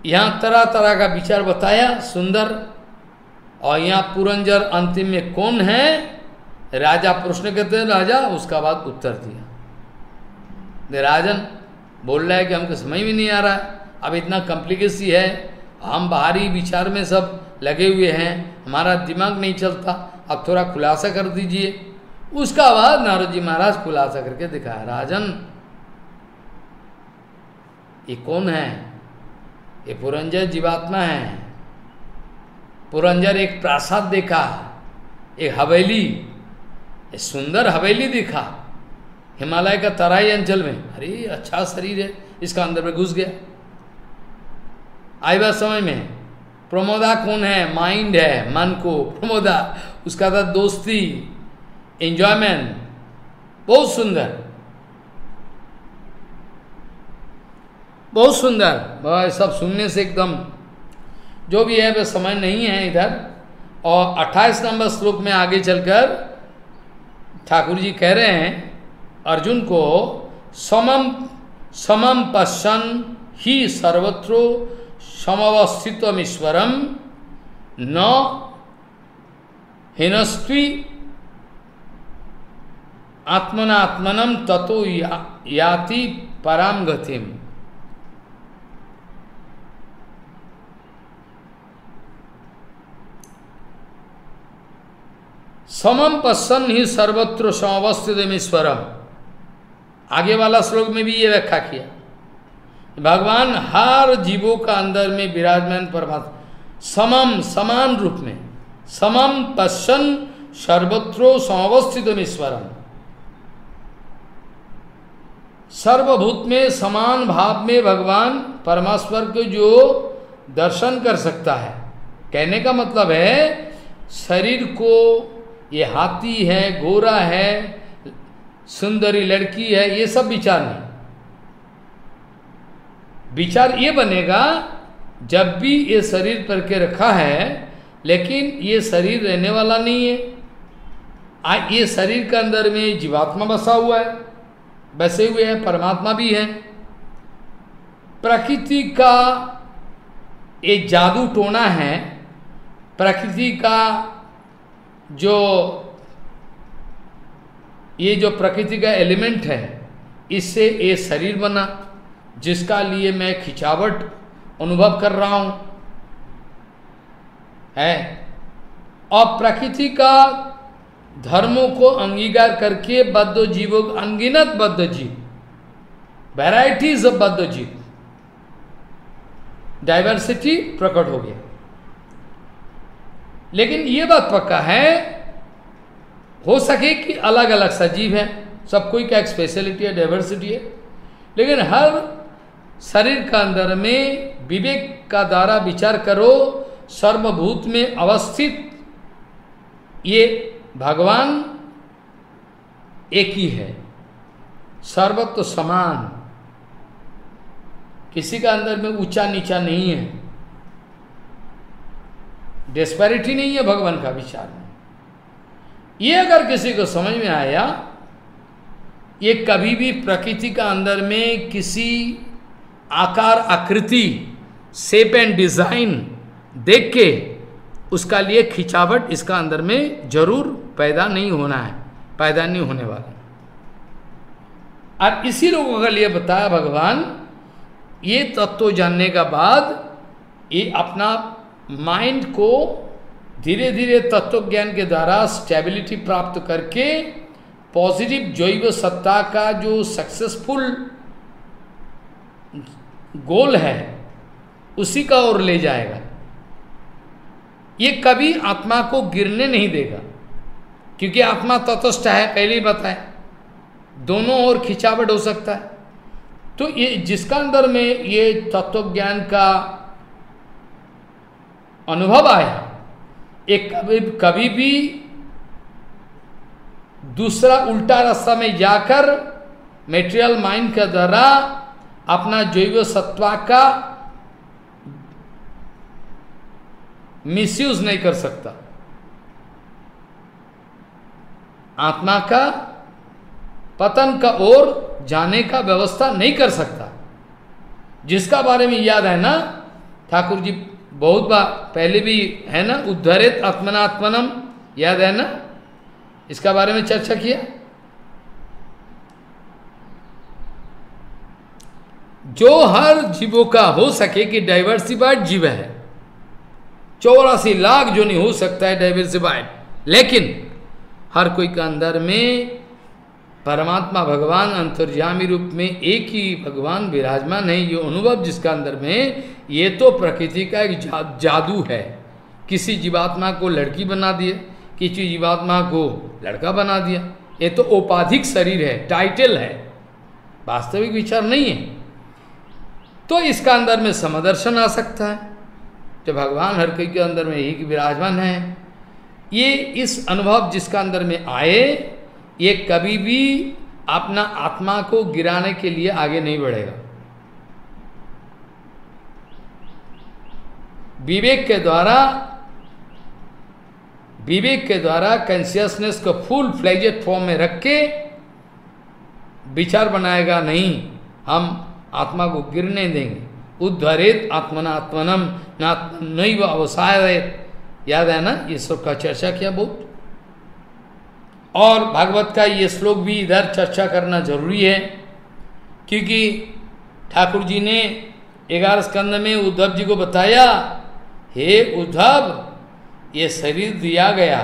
यहाँ तरह तरह का विचार बताया, सुंदर। और यहाँ पुरंजर अंतिम में कौन है? राजा, प्रश्न कहते हैं राजा, उसका बाद उत्तर दिया। राजन बोल रहा है कि हमको समझ में नहीं आ रहा। है अब इतना कॉम्प्लिकेसी है। हम बाहरी विचार में सब लगे हुए हैं। हमारा दिमाग नहीं चलता। अब थोड़ा खुलासा कर दीजिए। उसका बाद नारद जी महाराज खुलासा करके दिखाया राजन, ये कौन है? ये पुरंजर जीवात्मा है। पुरंजर एक प्रासाद देखा। एक हवेली। एक सुंदर हवेली दिखा। हिमालय का तराई अंचल में। अरे अच्छा शरीर है, इसका अंदर में घुस गया। आई बात समझ में, प्रमोदा कौन है? माइंड है, मन को। प्रमोदा, उसका था दोस्ती एंजॉयमेंट बहुत सुंदर। बहुत सुंदर। वह सब सुनने से एकदम, जो भी है वह समय नहीं है इधर। और 28 नंबर श्लोक में आगे चलकर ठाकुर जी कह रहे हैं अर्जुन को समम समम पश्चन ही सर्वत्रो समवस्थित्व ईश्वरम न हिनस्वी आत्मनात्मनम ततो या, याति पराम गतिम। समम पश्चन ही सर्वत्र समवस्थित ईश्वरम आगे वाला श्लोक में भी ये व्याख्या किया। भगवान हर जीवों का अंदर में विराजमान परमात्मा, समम, समान रूप में, समम पश्चन सर्वत्रो समवस्थित ईश्वरम सर्वभूत में, समान भाव में भगवान परमेश्वर को जो दर्शन कर सकता है। कहने का मतलब है, शरीर को ये हाथी है गोरा है सुंदरी लड़की है, ये सब विचार नहीं। विचार ये बनेगा, जब भी ये शरीर पर के रखा है, लेकिन ये शरीर रहने वाला नहीं है। आ, ये शरीर के अंदर में जीवात्मा बसा हुआ है, बसे हुए हैं, परमात्मा भी है। प्रकृति का ये जादू टोना है, प्रकृति का जो ये जो प्रकृति का एलिमेंट है, इससे ये शरीर बना, जिसका लिए मैं खिंचावट अनुभव कर रहा हूँ, है? और प्रकृति का धर्मों को अंगीकार करके बद्ध जीवों अनगिनत बद्ध जीव वेराइटीज ऑफ़ बद्ध जीव डाइवर्सिटी प्रकट हो गया। लेकिन ये बात पक्का है हो सके कि अलग अलग सजीव है, सब कोई का एक स्पेशलिटी है डाइवर्सिटी है। लेकिन हर शरीर का अंदर में विवेक का द्वारा विचार करो, सर्वभूत में अवस्थित, ये भगवान एक ही है। सर्वत्व समान। किसी का अंदर में ऊँचा नीचा नहीं है। डेस्पैरिटी नहीं है भगवान का विचार में। ये अगर किसी को समझ में आया, ये कभी भी प्रकृति का अंदर में किसी आकार, आकृति सेप एंड डिज़ाइन देख के उसका लिए खिंचावट इसका अंदर में ज़रूर पैदा नहीं होना है, पैदा नहीं होने वाला और इसी लोगों के लिए बताया भगवान, ये तत्व जानने का बाद ये अपना माइंड को धीरे धीरे तत्व ज्ञान के द्वारा स्टेबिलिटी प्राप्त करके पॉजिटिव जैव सत्ता का जो सक्सेसफुल गोल है, उसी का ओर ले जाएगा। ये कभी आत्मा को गिरने नहीं देगा, क्योंकि आत्मा तटस्थ है, पहले ही बताए। दोनों ओर खिंचावट हो सकता है। तो ये जिसका अंदर में ये तत्व ज्ञान का अनुभव आया एक कभी कभी भी दूसरा उल्टा रास्ता में जाकर मेटेरियल माइंड के द्वारा अपना जैव सत्वा का मिसयूज नहीं कर सकता। आत्मा का पतन का ओर जाने का व्यवस्था नहीं कर सकता। जिसका बारे में याद है ना, ठाकुर जी बहुत बार पहले भी है ना, उद्धरित आत्मनात्मनम, याद है ना? इसका बारे में चर्चा किया? जो हर जीवों का हो सके कि डाइवर्सिफाइड जीव है। चौरासी लाख जो नहीं हो सकता है डाइवर्सिफाइड लेकिन हर कोई के अंदर में परमात्मा भगवान अंतर्यामी रूप में एक ही भगवान विराजमान है ये अनुभव जिसका अंदर में ये तो प्रकृति का एक जा, जादू है। किसी जीवात्मा को लड़की बना दिए किसी जीवात्मा को लड़का बना दिया ये तो औपाधिक शरीर है टाइटल है वास्तविक विचार नहीं है। तो इसका अंदर में समदर्शन आ सकता है जो भगवान हर के अंदर में एक विराजमान है। ये इस अनुभव जिसका अंदर में आए ये कभी भी अपना आत्मा को गिराने के लिए आगे नहीं बढ़ेगा। विवेक के द्वारा, विवेक के द्वारा कॉन्सियसनेस को फुल फ्लैजेड फॉर्म में रख के विचार बनाएगा नहीं, हम आत्मा को गिरने देंगे। उद्धरित आत्मना आत्मनम नई अवसाय याद है ना, ये सब का चर्चा किया बहुत। और भागवत का ये श्लोक भी इधर चर्चा करना ज़रूरी है, क्योंकि ठाकुर जी ने ग्यारह स्कंद में उद्धव जी को बताया, हे उद्धव, ये शरीर दिया गया।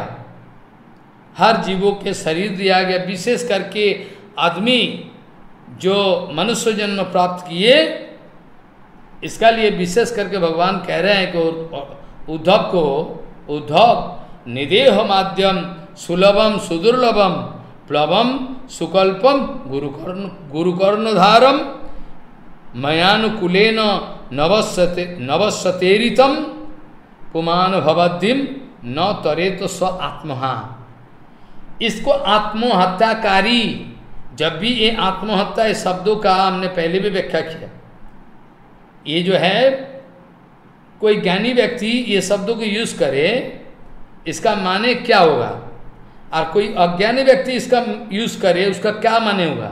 हर जीवों के शरीर दिया गया। विशेष करके आदमी जो मनुष्य जन्म प्राप्त किए, इसका लिए विशेष करके भगवान कह रहे हैं कि उद्धव को, उद्धव निदेह माध्यम सुलभम सुदुर्लभम प्लवम सुकल्पम गुरुकर्ण गुरुकर्णधारम मयानुकूलेन नवसते नवसतेरितम पुमान भवद्दिम न तरे तो स्व आत्महा इसको आत्महत्याकारी, जब भी ये आत्महत्या इस शब्दों का हमने पहले भी व्याख्या किया। ये जो है, कोई ज्ञानी व्यक्ति ये शब्दों को यूज़ करे, इसका माने क्या होगा? और कोई अज्ञानी व्यक्ति इसका यूज़ करे, उसका क्या माने होगा?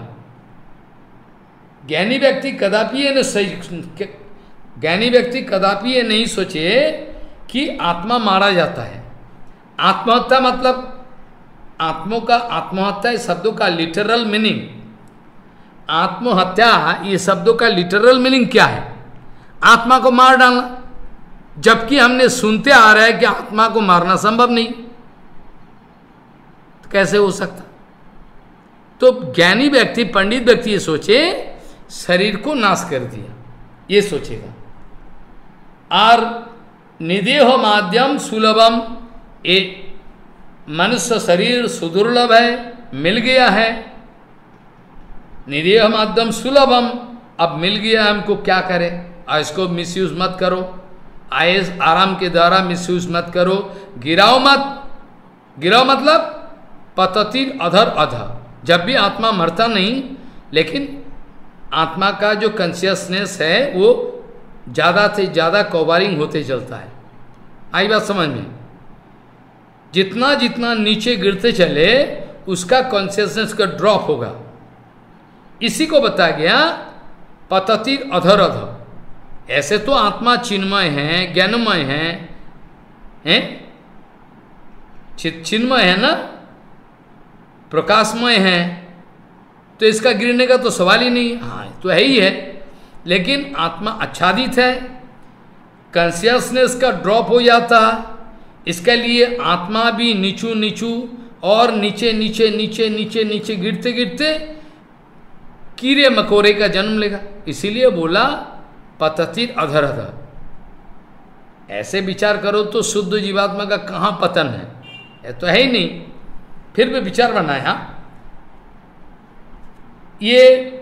ज्ञानी व्यक्ति कदापि ये सही ज्ञानी व्यक्ति कदापि ये नहीं सोचे कि आत्मा मारा जाता है। आत्महत्या मतलब आत्मों का आत्महत्या शब्दों का लिटरल मीनिंग आत्महत्या ये शब्दों का लिटरल मीनिंग क्या है? आत्मा को मार डालना। जबकि हमने सुनते आ रहा है कि आत्मा को मारना संभव नहीं। कैसे हो सकता? तो ज्ञानी व्यक्ति, पंडित व्यक्ति ये सोचे, शरीर को नाश कर दिया। ये सोचेगा। और निदेह माध्यम सुलभम। ए, मनुष्य शरीर सुदुर्लभ है, मिल गया है। निदेह माध्यम सुलभम। अब मिल गया हमको क्या करें? और इसको मिसयूज मत करो। आयस आराम के द्वारा मिसयूज मत करो। गिराओ मत। गिराओ मतलब पततिर अधर अधर। जब भी आत्मा मरता नहीं, लेकिन आत्मा का जो कॉन्शियसनेस है, वो ज़्यादा से ज़्यादा कवरिंग होते चलता है। आई बात समझ में? जितना जितना नीचे गिरते चले, उसका कॉन्शियसनेस का ड्रॉप होगा। इसी को बताया गया, पततिर अधर अधर। ऐसे तो आत्मा चिन्मय है, ज्ञानमय है, हैं? चिन्मय है ना? प्रकाशमय है तो इसका गिरने का तो सवाल ही नहीं हाँ। तो है ही है। लेकिन आत्मा आच्छादित है। कॉन्सियसनेस का ड्रॉप हो जाता इसके लिए आत्मा भी नीचू नीचू और नीचे नीचे नीचे नीचे नीचे गिरते गिरते कीड़े मकोरे का जन्म लेगा। इसीलिए बोला पततिर अधर अधर ऐसे विचार करो तो शुद्ध जीवात्मा का कहाँ पतन है? ये तो है ही नहीं। फिर भी विचार बनाए हाँ ये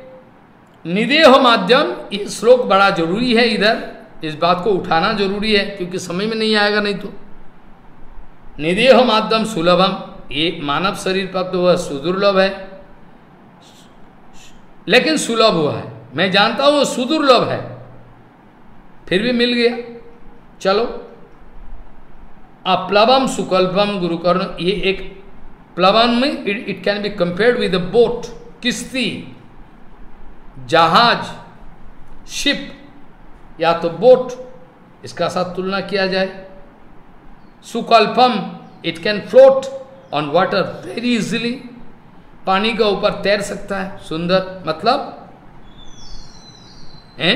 निदेह माध्यम, ये श्लोक बड़ा ज़रूरी है इधर। इस बात को उठाना ज़रूरी है, क्योंकि समय में नहीं आएगा, नहीं तो। निदेह माध्यम सुलभम, ये मानव शरीर पर तो वह सुदुर्लभ है। लेकिन सुलभ हुआ है। मैं जानता हूँ वह सुदुर्लभ है। फिर भी मिल गया। चलो। अप्लवम सुकल्पम गुरुकर्ण, ये एक प्लवन में it can be compared with a boat किश्ती, जहाज़ शिप या तो बोट इसका साथ तुलना किया जाए। सुकल्पम it can float on water very easily पानी के ऊपर तैर सकता है, सुंदर मतलब है?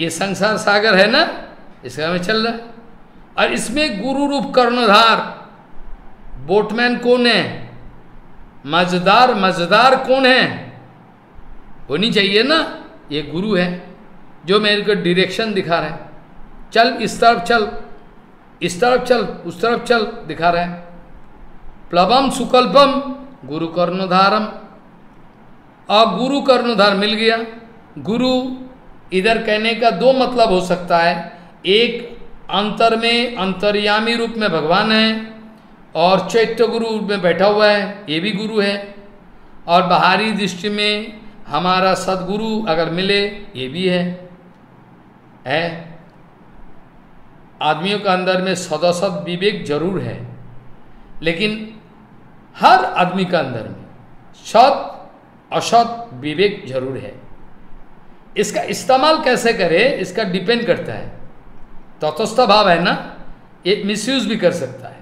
ये संसार सागर है ना? इसका में चल रहा है। और इसमें गुरु रूप कर्णधार बोटमैन कौन है? मजदार मजदार कौन है? होनी चाहिए ना, ये गुरु है, जो मेरे को डायरेक्शन दिखा रहा चल, इस तरफ़ चल, इस तरफ़ चल, उस तरफ़ चल, दिखा रहा प्लवम सुकल्पम, गुरु कर्णधारम। और गुरु कर्णधार मिल गया। गुरु, इधर कहने का दो मतलब हो सकता है। एक, अंतर में, अंतर्यामी रूप में भगवान है। और चैत्य गुरु में बैठा हुआ है, ये भी गुरु है। और बाहरी दृष्टि में हमारा सदगुरु अगर मिले, ये भी है। है? आदमियों के अंदर में सदसद विवेक ज़रूर है। लेकिन हर आदमी का अंदर में सत, असत विवेक ज़रूर है। इसका इस्तेमाल कैसे करे, इसका डिपेंड करता है। तटस्थ भाव है ना, ये मिसयूज भी कर सकता है।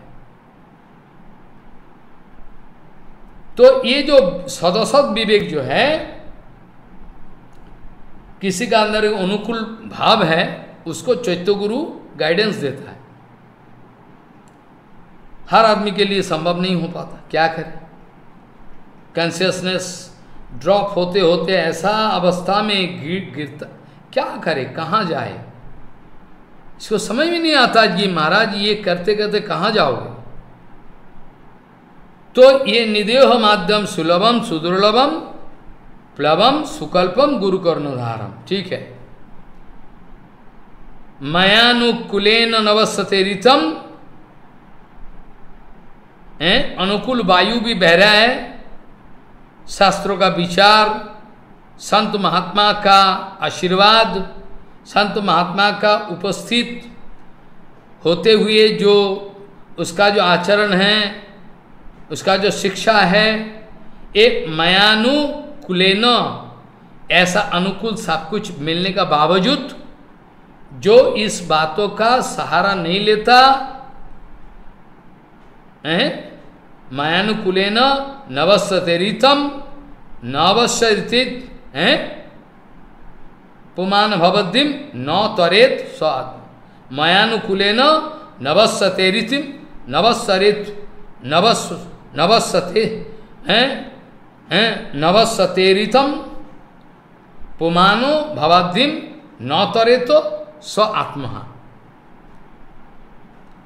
तो ये जो सदसद विवेक जो है, किसी का अंदर अनुकूल भाव है, उसको चैत्य गुरु गाइडेंस देता है। हर आदमी के लिए संभव नहीं हो पाता, क्या करे? कॉन्सियसनेस ड्रॉप होते होते ऐसा अवस्था में गिर, गिरता, क्या करे? कहाँ जाए? इसको समझ में नहीं आता कि महाराज ये करते करते कहाँ जाओगे? तो ये निदेह माध्यम सुलभम, सुदुर्लभम, प्लवम, सुकल्पम गुरु कर्णोधारम ठीक है। मयानुकुलेन नवसते रितम अनुकूल वायु भी बह रहा है, शास्त्रों का विचार, संत महात्मा का आशीर्वाद, संत महात्मा का उपस्थित होते हुए जो उसका जो आचरण है उसका जो शिक्षा है एक मयानुकुलेन ऐसा अनुकूल सब कुछ मिलने का बावजूद, जो इस बातों का सहारा नहीं लेता, है? मायानुकूलेन नवस्यते रीतम है? पुमान भवद्दिम न तरेत स्वाद। मयानुकूलेन नवस्यते रीतिम नवस्यरित नवस् नवस्यते हैं? हैं? नवस्यतेरितम पुमानो भवद्दिम न तरे तो स्व आत्मा।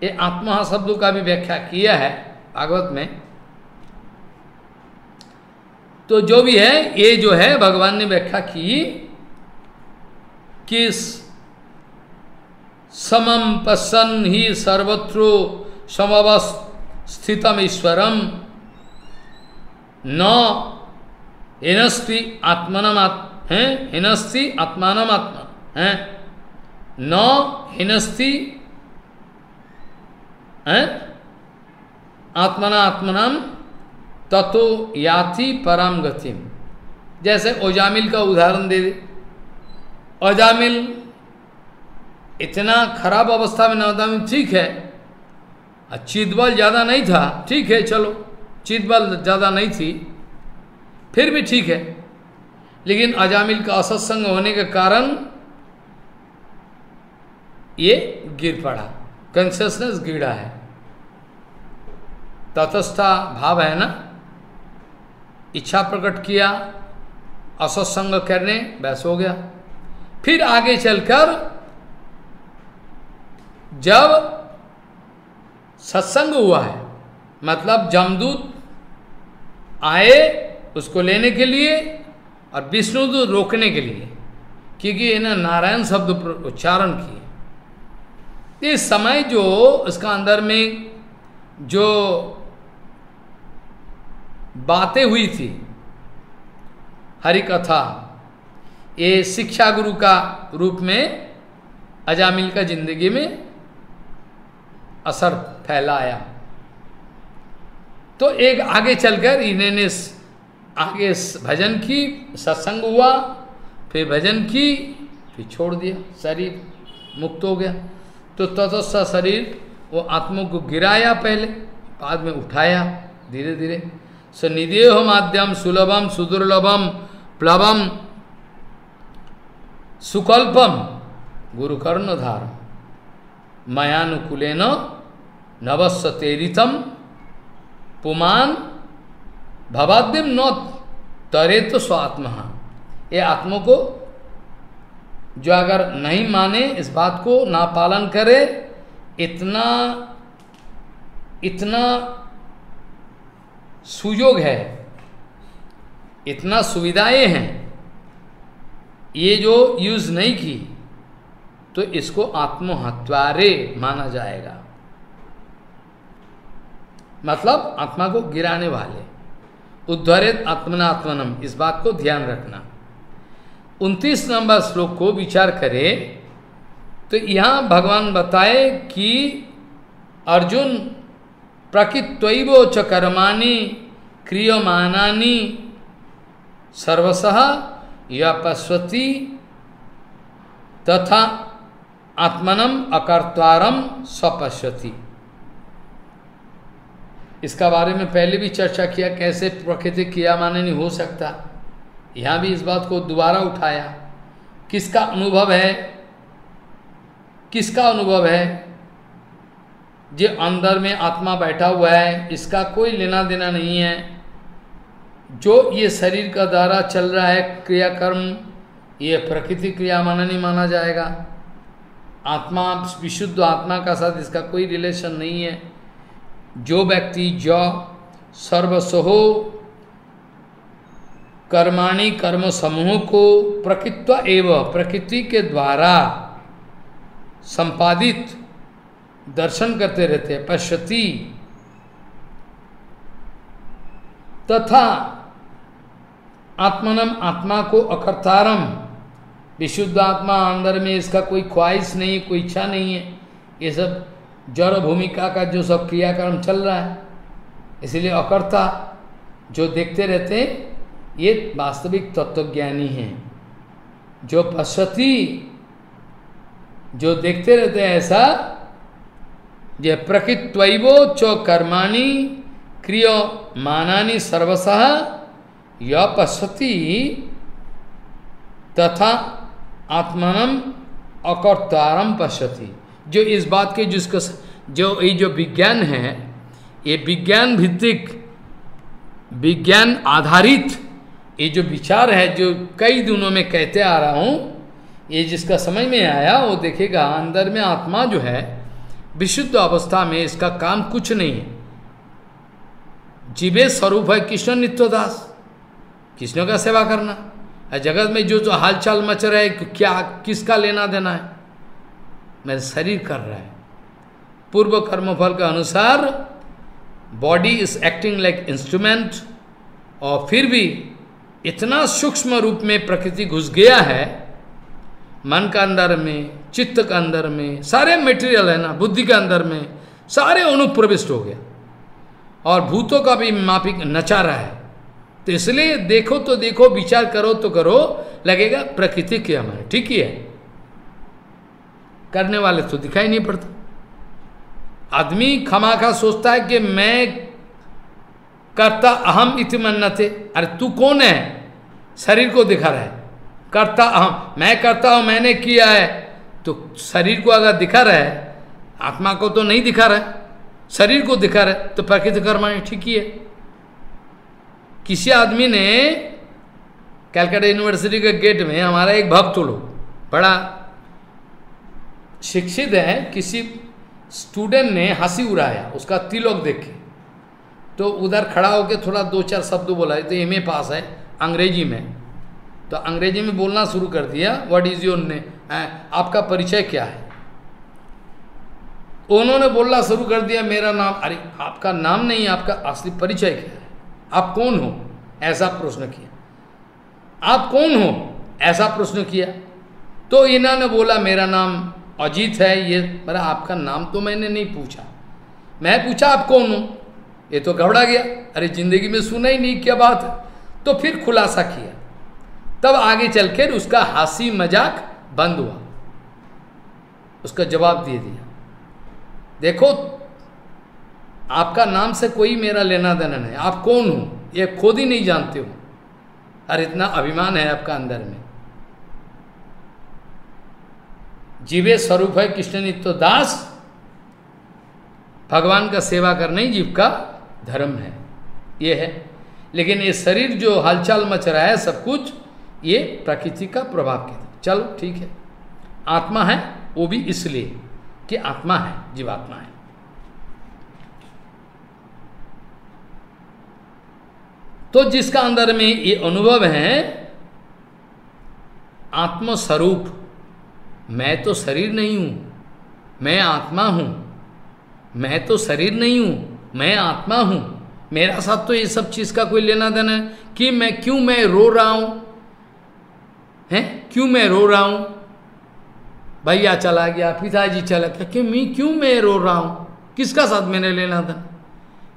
ये आत्मा शब्द का भी व्याख्या किया है भागवत में। तो जो भी है, ये जो है, भगवान ने व्याख्या की कि समम पसन ही सर्वत्रो समवस्थितम ईश्वरम। न हिनस्ति आत्मनम है? हिनस्ति आत्मा है? न हिनस्ति आत्मना आत्मनाम ततो याति परम गतिम। जैसे ओजामिल का उदाहरण दे दे। ओजामिल इतना खराब अवस्था में न नवदामिल ठीक है। चितबल ज़्यादा नहीं था, ठीक है, चलो। चितबल ज़्यादा नहीं थी, फिर भी ठीक है। लेकिन अजामिल का असत्संग होने के कारण ये गिर पड़ा। कंसियसनेस गिरा है। तटस्था भाव है ना? इच्छा प्रकट किया, असत्संग करने, बस हो गया। फिर आगे चलकर जब सत्संग हुआ है मतलब जमदूत आए उसको लेने के लिए और विष्णुदूत रोकने के लिए, क्योंकि इन्हें नारायण शब्द उच्चारण किए। इस समय जो उसका अंदर में जो बातें हुई थी हरि कथा ये शिक्षा गुरु का रूप में अजामिल का ज़िंदगी में असर फैलाया। तो एक आगे चलकर इन्होंने आगे भजन की सत्संग हुआ, फिर भजन की, फिर छोड़ दिया, शरीर मुक्त हो गया। तो तत्स्थ शरीर, वो आत्मा को गिराया पहले, बाद में उठाया धीरे धीरे स निदेह माध्यम सुलभम सुदुर्लभम प्लवम सुकल्पम गुरुकर्ण धार मयानुकूल नवस्व तेरितम पुमान भवाद्यम न तरे तो स्वात्मा ये आत्मा को जो अगर नहीं माने, इस बात को ना पालन करे, इतना इतना सुयोग है, इतना सुविधाएँ हैं, ये जो यूज़ नहीं की तो इसको आत्महत्यारे माना जाएगा। मतलब आत्मा को गिराने वाले। उद्धरित आत्मनात्मनम, इस बात को ध्यान रखना। उनतीस नंबर श्लोक को विचार करें तो यहाँ भगवान बताए कि अर्जुन प्रकृत्व च कर्माणी क्रियमानी सर्वश या तथा आत्मनम अकर्तारम स्वपश्यति। इसका बारे में पहले भी चर्चा किया, कैसे प्रकृति क्रिया माने नहीं हो सकता। यहाँ भी इस बात को दोबारा उठाया। किसका अनुभव है? किसका अनुभव है? जो अंदर में आत्मा बैठा हुआ है, इसका कोई लेना देना नहीं है। जो ये शरीर का द्वारा चल रहा है, क्रियाकर्म, ये प्रकृति क्रिया माना नहीं माना जाएगा। आत्मा, विशुद्ध आत्मा का साथ इसका कोई रिलेशन नहीं है। जो व्यक्ति जो सर्वसहो कर्माणी कर्म समूह को प्रकृत्व एवं, प्रकृति के द्वारा संपादित, दर्शन करते रहते, पश्यति। तथा आत्मनम आत्मा को अकर्तारम। विशुद्ध आत्मा अंदर में इसका कोई ख्वाहिश नहीं, कोई इच्छा नहीं है। ये सब जड़ भूमिका का जो सब क्रियाक्रम चल रहा है, इसलिए अकर्ता जो देखते रहते ये वास्तविक तत्वज्ञानी हैं। जो पश्यति, जो देखते रहते हैं ऐसा जो प्रकृत्वो च कर्माणी क्रिय मानानी सर्वशः, य पश्यति तथा आत्मानम अकर्तारम पश्यति। जो इस बात के जिसको जो ये जो विज्ञान है, ये विज्ञान भित्तिक, विज्ञान आधारित ये जो विचार है, जो कई दिनों में कहते आ रहा हूँ, ये जिसका समझ में आया, वो देखेगा अंदर में आत्मा जो है, विशुद्ध अवस्था में इसका काम कुछ नहीं है। जीवे स्वरूप है कृष्ण नित्यदास कृष्ण का सेवा करना। जगत में जो जो हालचाल मच रहा है, क्या, किसका लेना देना है? मेरा शरीर कर रहा है। पूर्व कर्मफल के अनुसार body is acting like instrument और फिर भी इतना सूक्ष्म रूप में प्रकृति घुस गया है, मन का अंदर में, चित्त का अंदर में, सारे मटेरियल है ना, बुद्धि के अंदर में, सारे अनुप्रविष्ट हो गया। और भूतों का भी माफिक नचा रहा है। तो इसलिए देखो तो देखो, विचार करो तो करो, लगेगा प्रकृति के हमारे ठीक ही है। करने वाले तो दिखाई नहीं पड़ता। आदमी खमा खा सोचता है कि मैं करता अहम इति मन्नते। अरे तू कौन है? शरीर को दिखा रहा है। करता अहम। मैं करता हूँ, मैंने किया है। तो शरीर को अगर दिखा रहा है, आत्मा को तो नहीं दिखा रहा है। शरीर को दिखा रहा है तो प्रकृति कर्मा ठीक ही है। किसी आदमी ने कैलकाटा यूनिवर्सिटी के गेट में हमारा एक भक्त लोग बड़ा शिक्षित है, किसी स्टूडेंट ने हँसी उड़ाया, उसका तिलक देखे। तो उधर खड़ा होकर थोड़ा दो चार शब्द बोला तो एम ए पास है, अंग्रेज़ी में। तो अंग्रेज़ी में बोलना शुरू कर दिया व्हाट इज़ योर ने आपका परिचय क्या है? उन्होंने बोलना शुरू कर दिया, मेरा नाम, अरे, आपका नाम नहीं, आपका असली परिचय क्या है? आप कौन हो? ऐसा प्रश्न किया। आप कौन हो? ऐसा प्रश्न किया। तो इन्होंने बोला, मेरा नाम अजीत है ये मेरा आपका नाम तो मैंने नहीं पूछा। मैं पूछा, आप कौन हो? ये तो घबरा गया। अरे, ज़िंदगी में सुना ही नहीं, क्या बात है? तो फिर खुलासा किया। तब आगे चलकर उसका हँसी मज़ाक बंद हुआ। उसका जवाब दे दिया। देखो, आपका नाम से कोई मेरा लेना देना नहीं। आप कौन हो? ये खुद ही नहीं जानते हो। और इतना अभिमान है आपका अंदर में। जीवे स्वरूप है कृष्ण नित्य दास। भगवान का सेवा करना ही जीव का धर्म है। ये है। लेकिन ये शरीर जो हलचल मच रहा है सब कुछ, ये प्रकृति का प्रभाव के चलो, ठीक है। आत्मा है, वो भी इसलिए कि आत्मा है, जीवात्मा है। तो जिसका अंदर में ये अनुभव है, आत्मस्वरूप मैं तो शरीर नहीं हूँ, मैं आत्मा हूँ। मैं तो शरीर नहीं हूँ, मैं आत्मा हूँ। मेरा साथ तो ये सब चीज़ का कोई लेना देना है कि मैं क्यों मैं रो रहा हूँ? हैं? क्यों मैं रो रहा हूँ? भैया चला गया, पिताजी चला गया कि मैं क्यों मैं रो रहा हूँ? किसका साथ मैंने लेना था?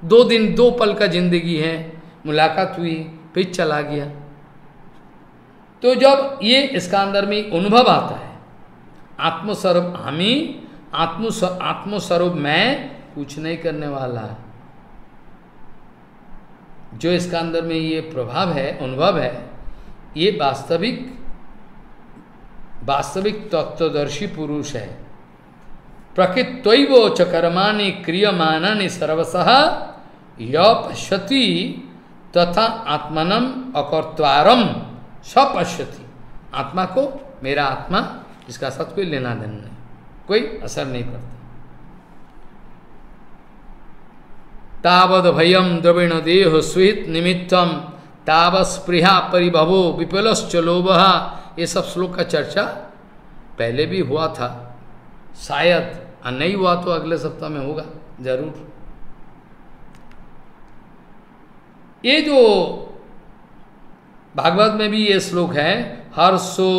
दो दिन, दो पल का ज़िंदगी है, मुलाकात हुई, फिर चला गया। तो जब ये इसका अंदर में अनुभव आता है आत्मस्वरूप हमी आत्म आत्मस्वरूप मैं कुछ नहीं करने वाला। जो इसका अंदर में ये प्रभाव है, अनुभव है, ये वास्तविक वास्तविक तत्वदर्शी पुरुष है। प्रकृत्व च कर्माणि क्रियमानी सर्वश य पश्यति तथा आत्मनम अकर्तारम सपश्यति। आत्मा को मेरा आत्मा इसका साथ कोई लेना देना नहीं। कोई असर नहीं पड़ता तावद भयम द्रविण देह स्वीत निमित्तम तावस्पृहा परिभवो विपलश्च लोभ। ये सब श्लोक का चर्चा पहले भी हुआ था। शायद नहीं हुआ तो अगले सप्ताह में होगा, ज़रूर। ये जो भागवत में भी ये श्लोक है, हर्षो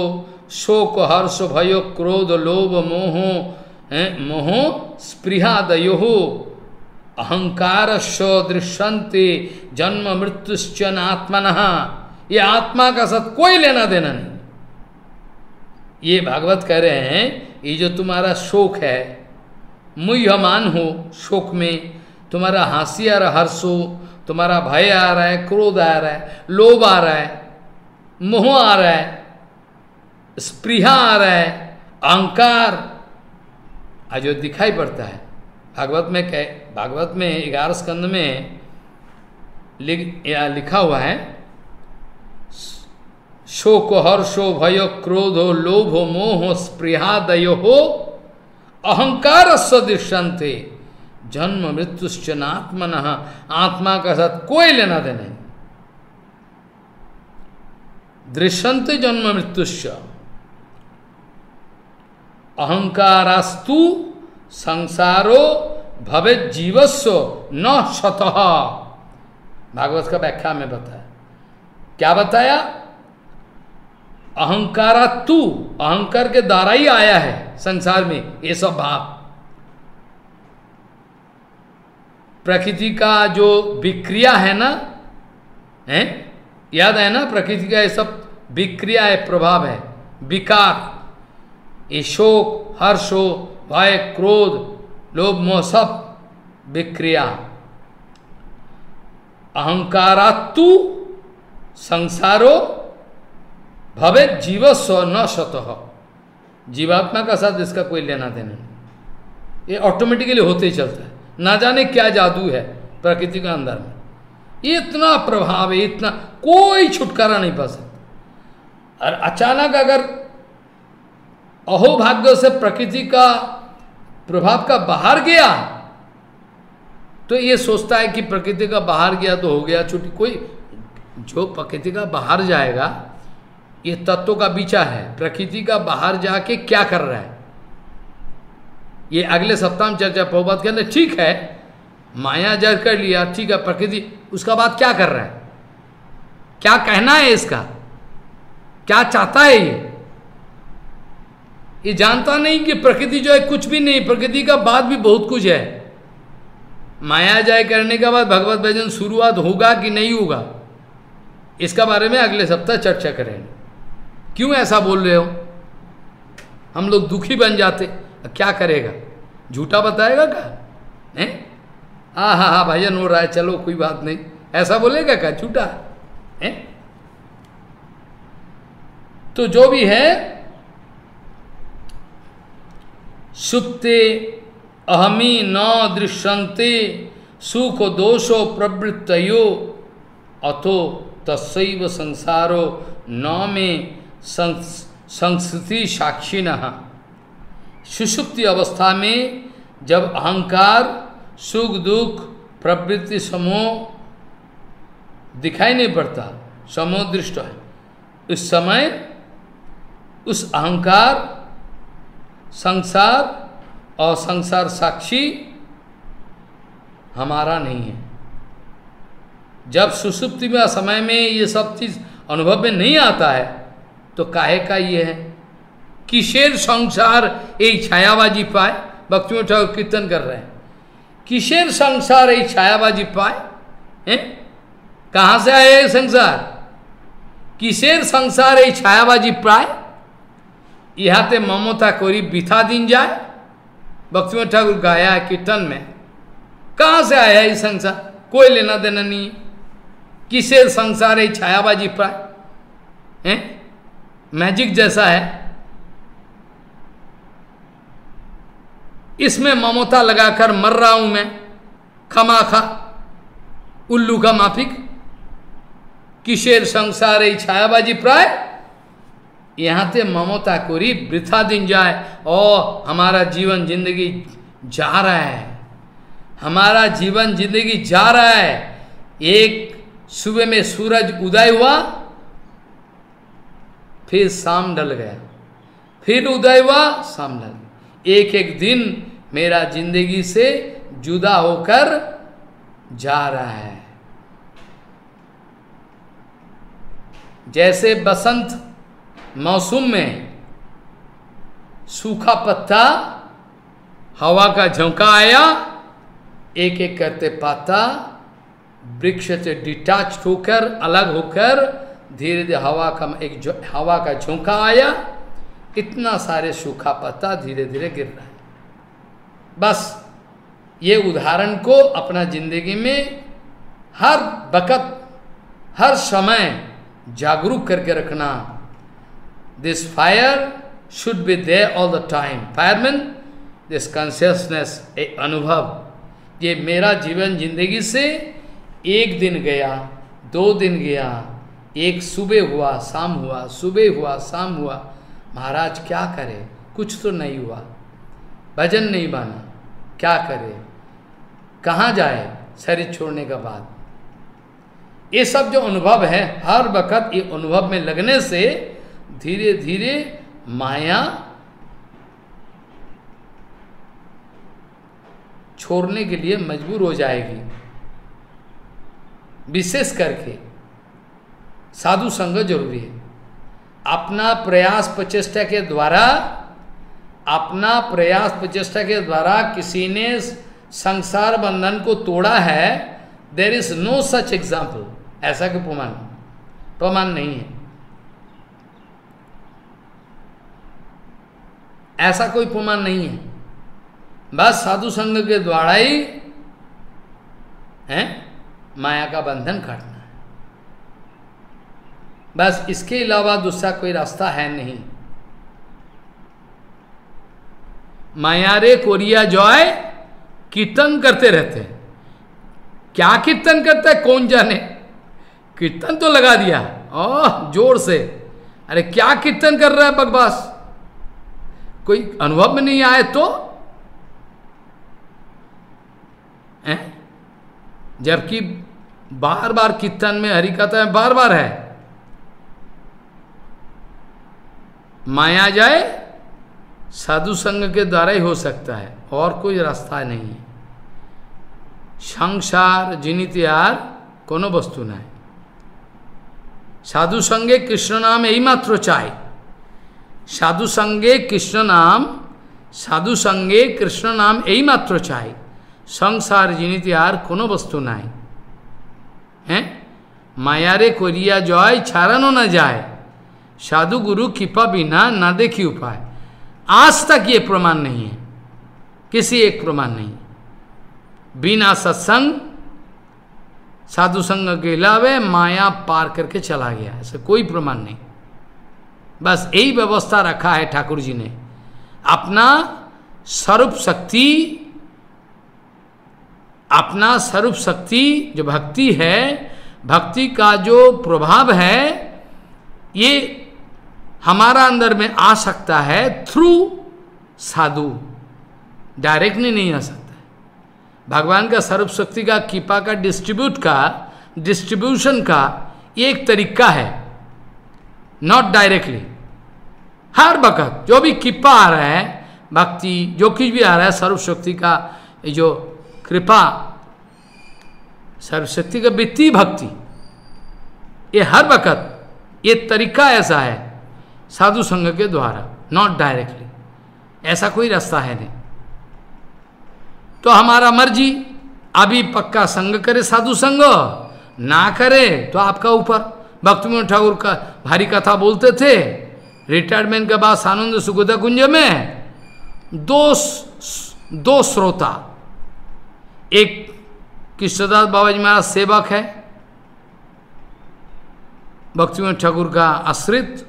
शोक, हर्ष, भय, क्रोध, लोभ, मोह मोह, स्पृहा, दयो, अहंकार दृश्यंते जन्म मृत्युश्चन आत्मन ये आत्मा का साथ कोई लेना देना नहीं। ये भागवत कह रहे हैं, ये जो तुम्हारा शोक है मुह्यमान हो शोक में, तुम्हारा हास्य आ रहा, हर्ष तुम्हारा भय आ रहा है, क्रोध आ रहा है, लोभ आ रहा है, मोह आ रहा है स्पृहा आ रहा है अहंकार। आज दिखाई पड़ता है। भागवत में कह, भागवत में ग्यारह स्कंद में लिख लिखा हुआ है, शोक हर्षो भय क्रोध लोभ मोह स्पृहादयो हो, अहंकार सदृशंते, जन्म मृत्युश्चन आत्मन आत्मा का साथ कोई लेना देना दृश्यंते जन्म मृत्युश्च। अहंकारास्तु संसारो भवे जीवस्व न शत भागवत का व्याख्या में बताया। क्या बताया? अहंकारा तू अहंकार के द्वारा ही आया है संसार में ये सब भाव प्रकृति का जो विक्रिया है ना, है? याद है ना, प्रकृति का ये सब विक्रिया है, प्रभाव है, विकार। ये शोक, हर्षो भय, क्रोध, लोभ, मोह, सब विक्रिया। अहंकारात्तु संसारो भवे जीव स्व न स्वतः जीवात्मा का साथ इसका कोई लेना देना नहीं। ये ऑटोमेटिकली होते ही चलता है। ना जाने क्या जादू है प्रकृति के अंदर में। इतना प्रभाव है, इतना कोई छुटकारा नहीं पा सकता। और अचानक अगर अहोभाग्य से प्रकृति का प्रभाव का बाहर गया तो ये सोचता है कि प्रकृति का बाहर गया तो हो गया छुट्टी कोई, जो प्रकृति का बाहर जाएगा, ये तत्व का विचार है। प्रकृति का बाहर जाके क्या कर रहा है? ये अगले सप्ताह में चर्चा प्रभुपात के ठीक है, माया जर कर लिया, ठीक है, प्रकृति, उसका बाद क्या कर रहा है? क्या कहना है इसका? क्या चाहता है ये? ये जानता नहीं कि प्रकृति जो है कुछ भी नहीं, प्रकृति का बाद भी बहुत कुछ है। माया जाय करने के बाद भगवत भजन शुरुआत होगा कि नहीं होगा? इसका बारे में अगले सप्ताह चर्चा करेंगे। क्यों ऐसा बोल रहे हो? हम लोग दुखी बन जाते क्या करेगा? झूठा बताएगा क्या? है? हाँ हाँ हाँ भजन हो रहा है, चलो, कोई बात नहीं। ऐसा बोलेगा क्या? झूठा? है? तो जो भी है सुप्ते अहमी न दृश्यंते सुख दोषो प्रवृत्तो अथो तस्व संसारो न में संस्कृति साक्षी न सुषुप्ति अवस्था में जब अहंकार, सुख दुख, प्रवृत्ति समूह दिखाई नहीं पड़ता समूह दृष्ट है। उस समय उस अहंकार संसार और संसार साक्षी हमारा नहीं है। जब सुसुप्ति में समय में ये सब चीज़ अनुभव में नहीं आता है तो काहे का ये है? किशेर संसार एक छायाबाजी पाए? भक्तियों ठाकुर कीर्तन कर रहे हैं। किशेर संसार एक छायाबाजी पाए? हैं? कहाँ से आए ये संसार? किशेर संसार एक छायाबाजी पाए? इहाते ममता कोरी बिथा दिन जाए भक्तियों ठाकुर गाया है कीर्तन में कहाँ से आया ये संसार कोई लेना देना नहीं है किसे संसार है छायाबाजी पाए हैं मैजिक जैसा है इसमें ममता लगाकर मर रहा हूँ मैं खमा खा उल्लू का माफिक किशेर संसार है छायाबाजी प्राय यहाँ से ममता कोरी वृथा दिन जाए और हमारा जीवन ज़िंदगी जा रहा है। हमारा जीवन ज़िंदगी जा रहा है। एक सुबह में सूरज उदय हुआ, फिर शाम डल गया। फिर उदय हुआ, शाम डल एक एक दिन मेरा ज़िंदगी से जुदा होकर जा रहा है। जैसे बसंत मौसम में सूखा पत्ता, हवा का झोंका आया एक एक करते पाता, वृक्ष से डिटैच होकर, अलग होकर धीरे धीरे हवा का एक हवा का झोंका आया, इतना सारे सूखा पत्ता धीरे धीरे गिर रहा है। बस, ये उदाहरण को अपना ज़िंदगी में हर वक़्त, हर समय जागरूक करके रखना this fire should be there all the time fireman this consciousness a अनुभव ये मेरा जीवन ज़िंदगी से एक दिन गया, दो दिन गया, एक सुबह हुआ, शाम हुआ, सुबह हुआ, शाम हुआ। महाराज, क्या करे? कुछ तो नहीं हुआ। भजन नहीं बना क्या करे? कहाँ जाए? शरीर छोड़ने का बाद। ये सब जो अनुभव है, हर वक्त ये अनुभव में लगने से धीरे धीरे माया छोड़ने के लिए मजबूर हो जाएगी। विशेष करके साधु संग ज़रूरी है। अपना प्रयास प्रचेष्टा के द्वारा, अपना प्रयास प्रचेष्टा के द्वारा किसी ने संसार बंधन को तोड़ा है there is no such example ऐसा कि प्रमाण प्रमाण नहीं है। ऐसा कोई प्रमाण नहीं है। बस साधु संघ के द्वारा ही, है, माया का बंधन काटना है। बस इसके अलावा दूसरा कोई रास्ता है नहीं। माया रे कोरिया जॉय कीर्तन करते रहते हैं। क्या कीर्तन करता है? कौन जाने? कीर्तन तो लगा दिया। ओह, ज़ोर से। अरे क्या कीर्तन कर रहा है बकवास? कोई अनुभव में नहीं आए तो? जबकि बार बार कीर्तन में हरिकथा में बार बार है। माया जाए, साधु संग के द्वारा ही हो सकता है, और कोई रास्ता नहीं। है संसार, जिनित यार वस्तु नहीं। साधु संगे कृष्ण नाम यही मात्र साधु संगे कृष्ण नाम साधु संगे कृष्ण नाम यही मात्र संसार जिनित यार कोनो वस्तु नहीं हैं मायारे कोरिया जय छाड़ानो न जाए साधु गुरु कृपा बिना ना देखी उपाय आज तक ये प्रमाण नहीं है किसी एक प्रमाण नहीं बिना सत्संग साधु संग के अलावे माया पार करके चला गया ऐसा कोई प्रमाण नहीं बस यही व्यवस्था रखा है ठाकुर जी ने। अपना स्वरूप शक्ति, अपना स्वरूप शक्ति जो भक्ति है, भक्ति का जो प्रभाव है, ये हमारा अंदर में आ सकता है थ्रू साधु। डायरेक्टली नहीं आ सकता भगवान का सर्व शक्ति का, कृपा का डिस्ट्रीब्यूट का डिस्ट्रीब्यूशन का एक तरीका है। नॉट डायरेक्टली हर वक्त, जो भी कृपा आ रहा है, भक्ति, जो कुछ भी आ रहा है, सर्वशक्ति का, ये जो कृपा, सर्वशक्ति का वित्तीय भक्ति, ये हर वक्त, ये तरीका ऐसा है, साधु संघ के द्वारा नॉट डायरेक्टली ऐसा कोई रास्ता है नहीं। तो हमारा मर्ज़ी, अभी पक्का संग करे साधु संग ना करे तो आपका ऊपर। भक्ति ठाकुर का भारी कथा बोलते थे रिटायरमेंट के बाद सानंद सुगोदा कुंज में दो दो श्रोता। एक कृष्णदास बाबा जी महाराज सेवक है भक्ति ठाकुर का आश्रित।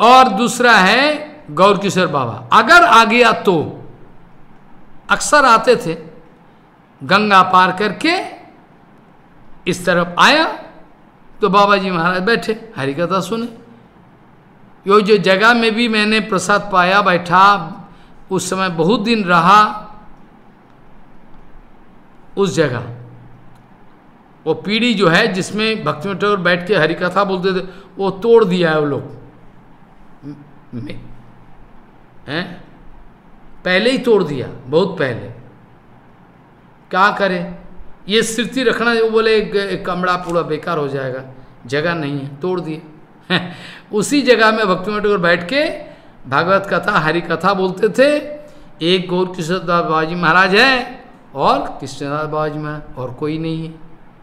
और दूसरा है गौर किशोर बाबा। अगर आ गया तो अक्सर आते थे, गंगा पार करके इस तरफ़ आया तो बाबा जी महाराज बैठे, हरि कथा सुने। यो जो जगह में भी मैंने प्रसाद पाया, बैठा, उस समय बहुत दिन रहा, उस जगह। वो पीढ़ी जो है, जिसमें भक्ति ठाकुर बैठ के हरि कथा बोलते थे, वो तोड़ दिया है वो लोग। हैं? पहले ही तोड़ दिया, बहुत पहले। क्या करें? ये स्थिति रखना जो बोले कमरा पूरा बेकार हो जाएगा, जगह नहीं है, तोड़ दिए। उसी जगह में भक्ति मटोर बैठ के भागवत कथा, हरि कथा बोलते थे। एक गौर कृष्णदास बाबाजी महाराज है और कृष्णदास बाबाजी महाराज और कोई नहीं है।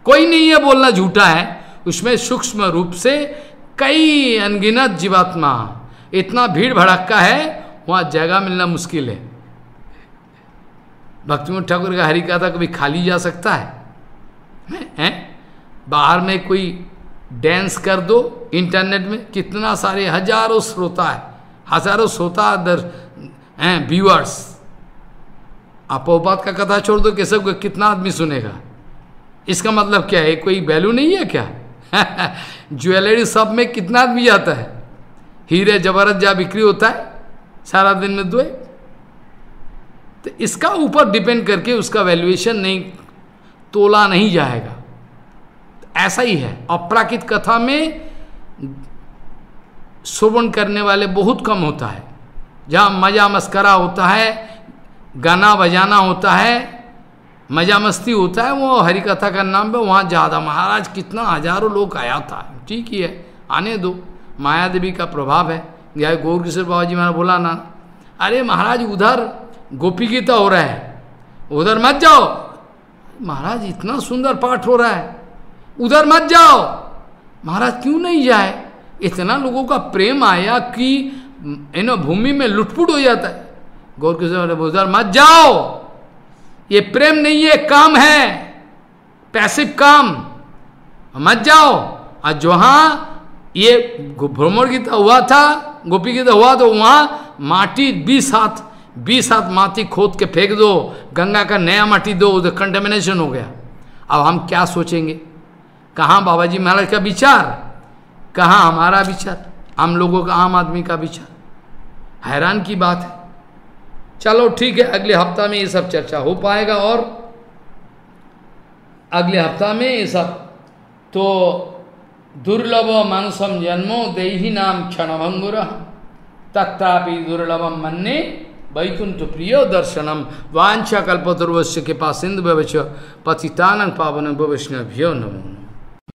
कोई नहीं है बोलना झूठा है। उसमें सूक्ष्म रूप से कई अनगिनत जीवात्मा इतना भीड़ भड़क्का है, वहाँ जगह मिलना मुश्किल है। भक्तिमोहन ठाकुर का हरि कथा कभी खाली जा सकता है? हैं? बाहर में कोई डांस कर दो इंटरनेट में कितना सारे हज़ारों श्रोता है। हज़ारों श्रोता दर, हैं व्यूअर्स अपोपात का कथा छोड़ दो कैसे कितना आदमी सुनेगा। इसका मतलब क्या है? कोई वैल्यू नहीं है क्या? ज्वेलरी सब में कितना आदमी जाता है? हीरे जबरत जा बिक्री होता है, सारा दिन में दो तो इसका ऊपर डिपेंड करके उसका वैल्यूएशन नहीं तोला नहीं जाएगा। ऐसा ही है। अपराकित कथा में श्रवण करने वाले बहुत कम होता है। जहाँ मज़ा मस्करा होता है, गाना बजाना होता है, मज़ा मस्ती होता है, वो हरि कथा का नाम पे वहाँ ज़्यादा। महाराज, कितना हज़ारों लोग आया था। ठीक ही है। आने दो। माया देवी का प्रभाव है। गया गौर किशोर बाबा जी मैंने बोला ना, अरे महाराज, उधर गोपी गीता हो रहा है। उधर मत जाओ। महाराज, इतना सुंदर पाठ हो रहा है। उधर मत जाओ। महाराज, क्यों नहीं जाए? इतना लोगों का प्रेम आया कि इन भूमि में लुटपुट हो जाता है। गौर किशोर उधर मत जाओ। ये प्रेम नहीं है, काम है। पैसिव काम। मत जाओ। आज वहाँ ये भ्रमण गीता हुआ था, गोपी गीता हुआ तो वहाँ माटी बीस हाथ बीस हाथ माटी खोद के फेंक दो, गंगा का नया माटी दो, उधर कंटेमिनेशन हो गया। अब हम क्या सोचेंगे? कहाँ बाबा जी महाराज का विचार? कहाँ हमारा विचार? हम लोगों का, आम आदमी का विचार। हैरान की बात है। चलो ठीक है, अगले हफ़्ता में ये सब चर्चा हो पाएगा और अगले हफ़्ता में ये सब। तो दुर्लभ मानसम जन्मो देही नाम क्षणभंगुर, तत्तापि दुर्लभम मन्ने वैकुंठ प्रिय दर्शनम। वांछा कल्पतुर्वश्य के पास सिंधु भवच पतितानंग पावन वैष्णव्यो नमो।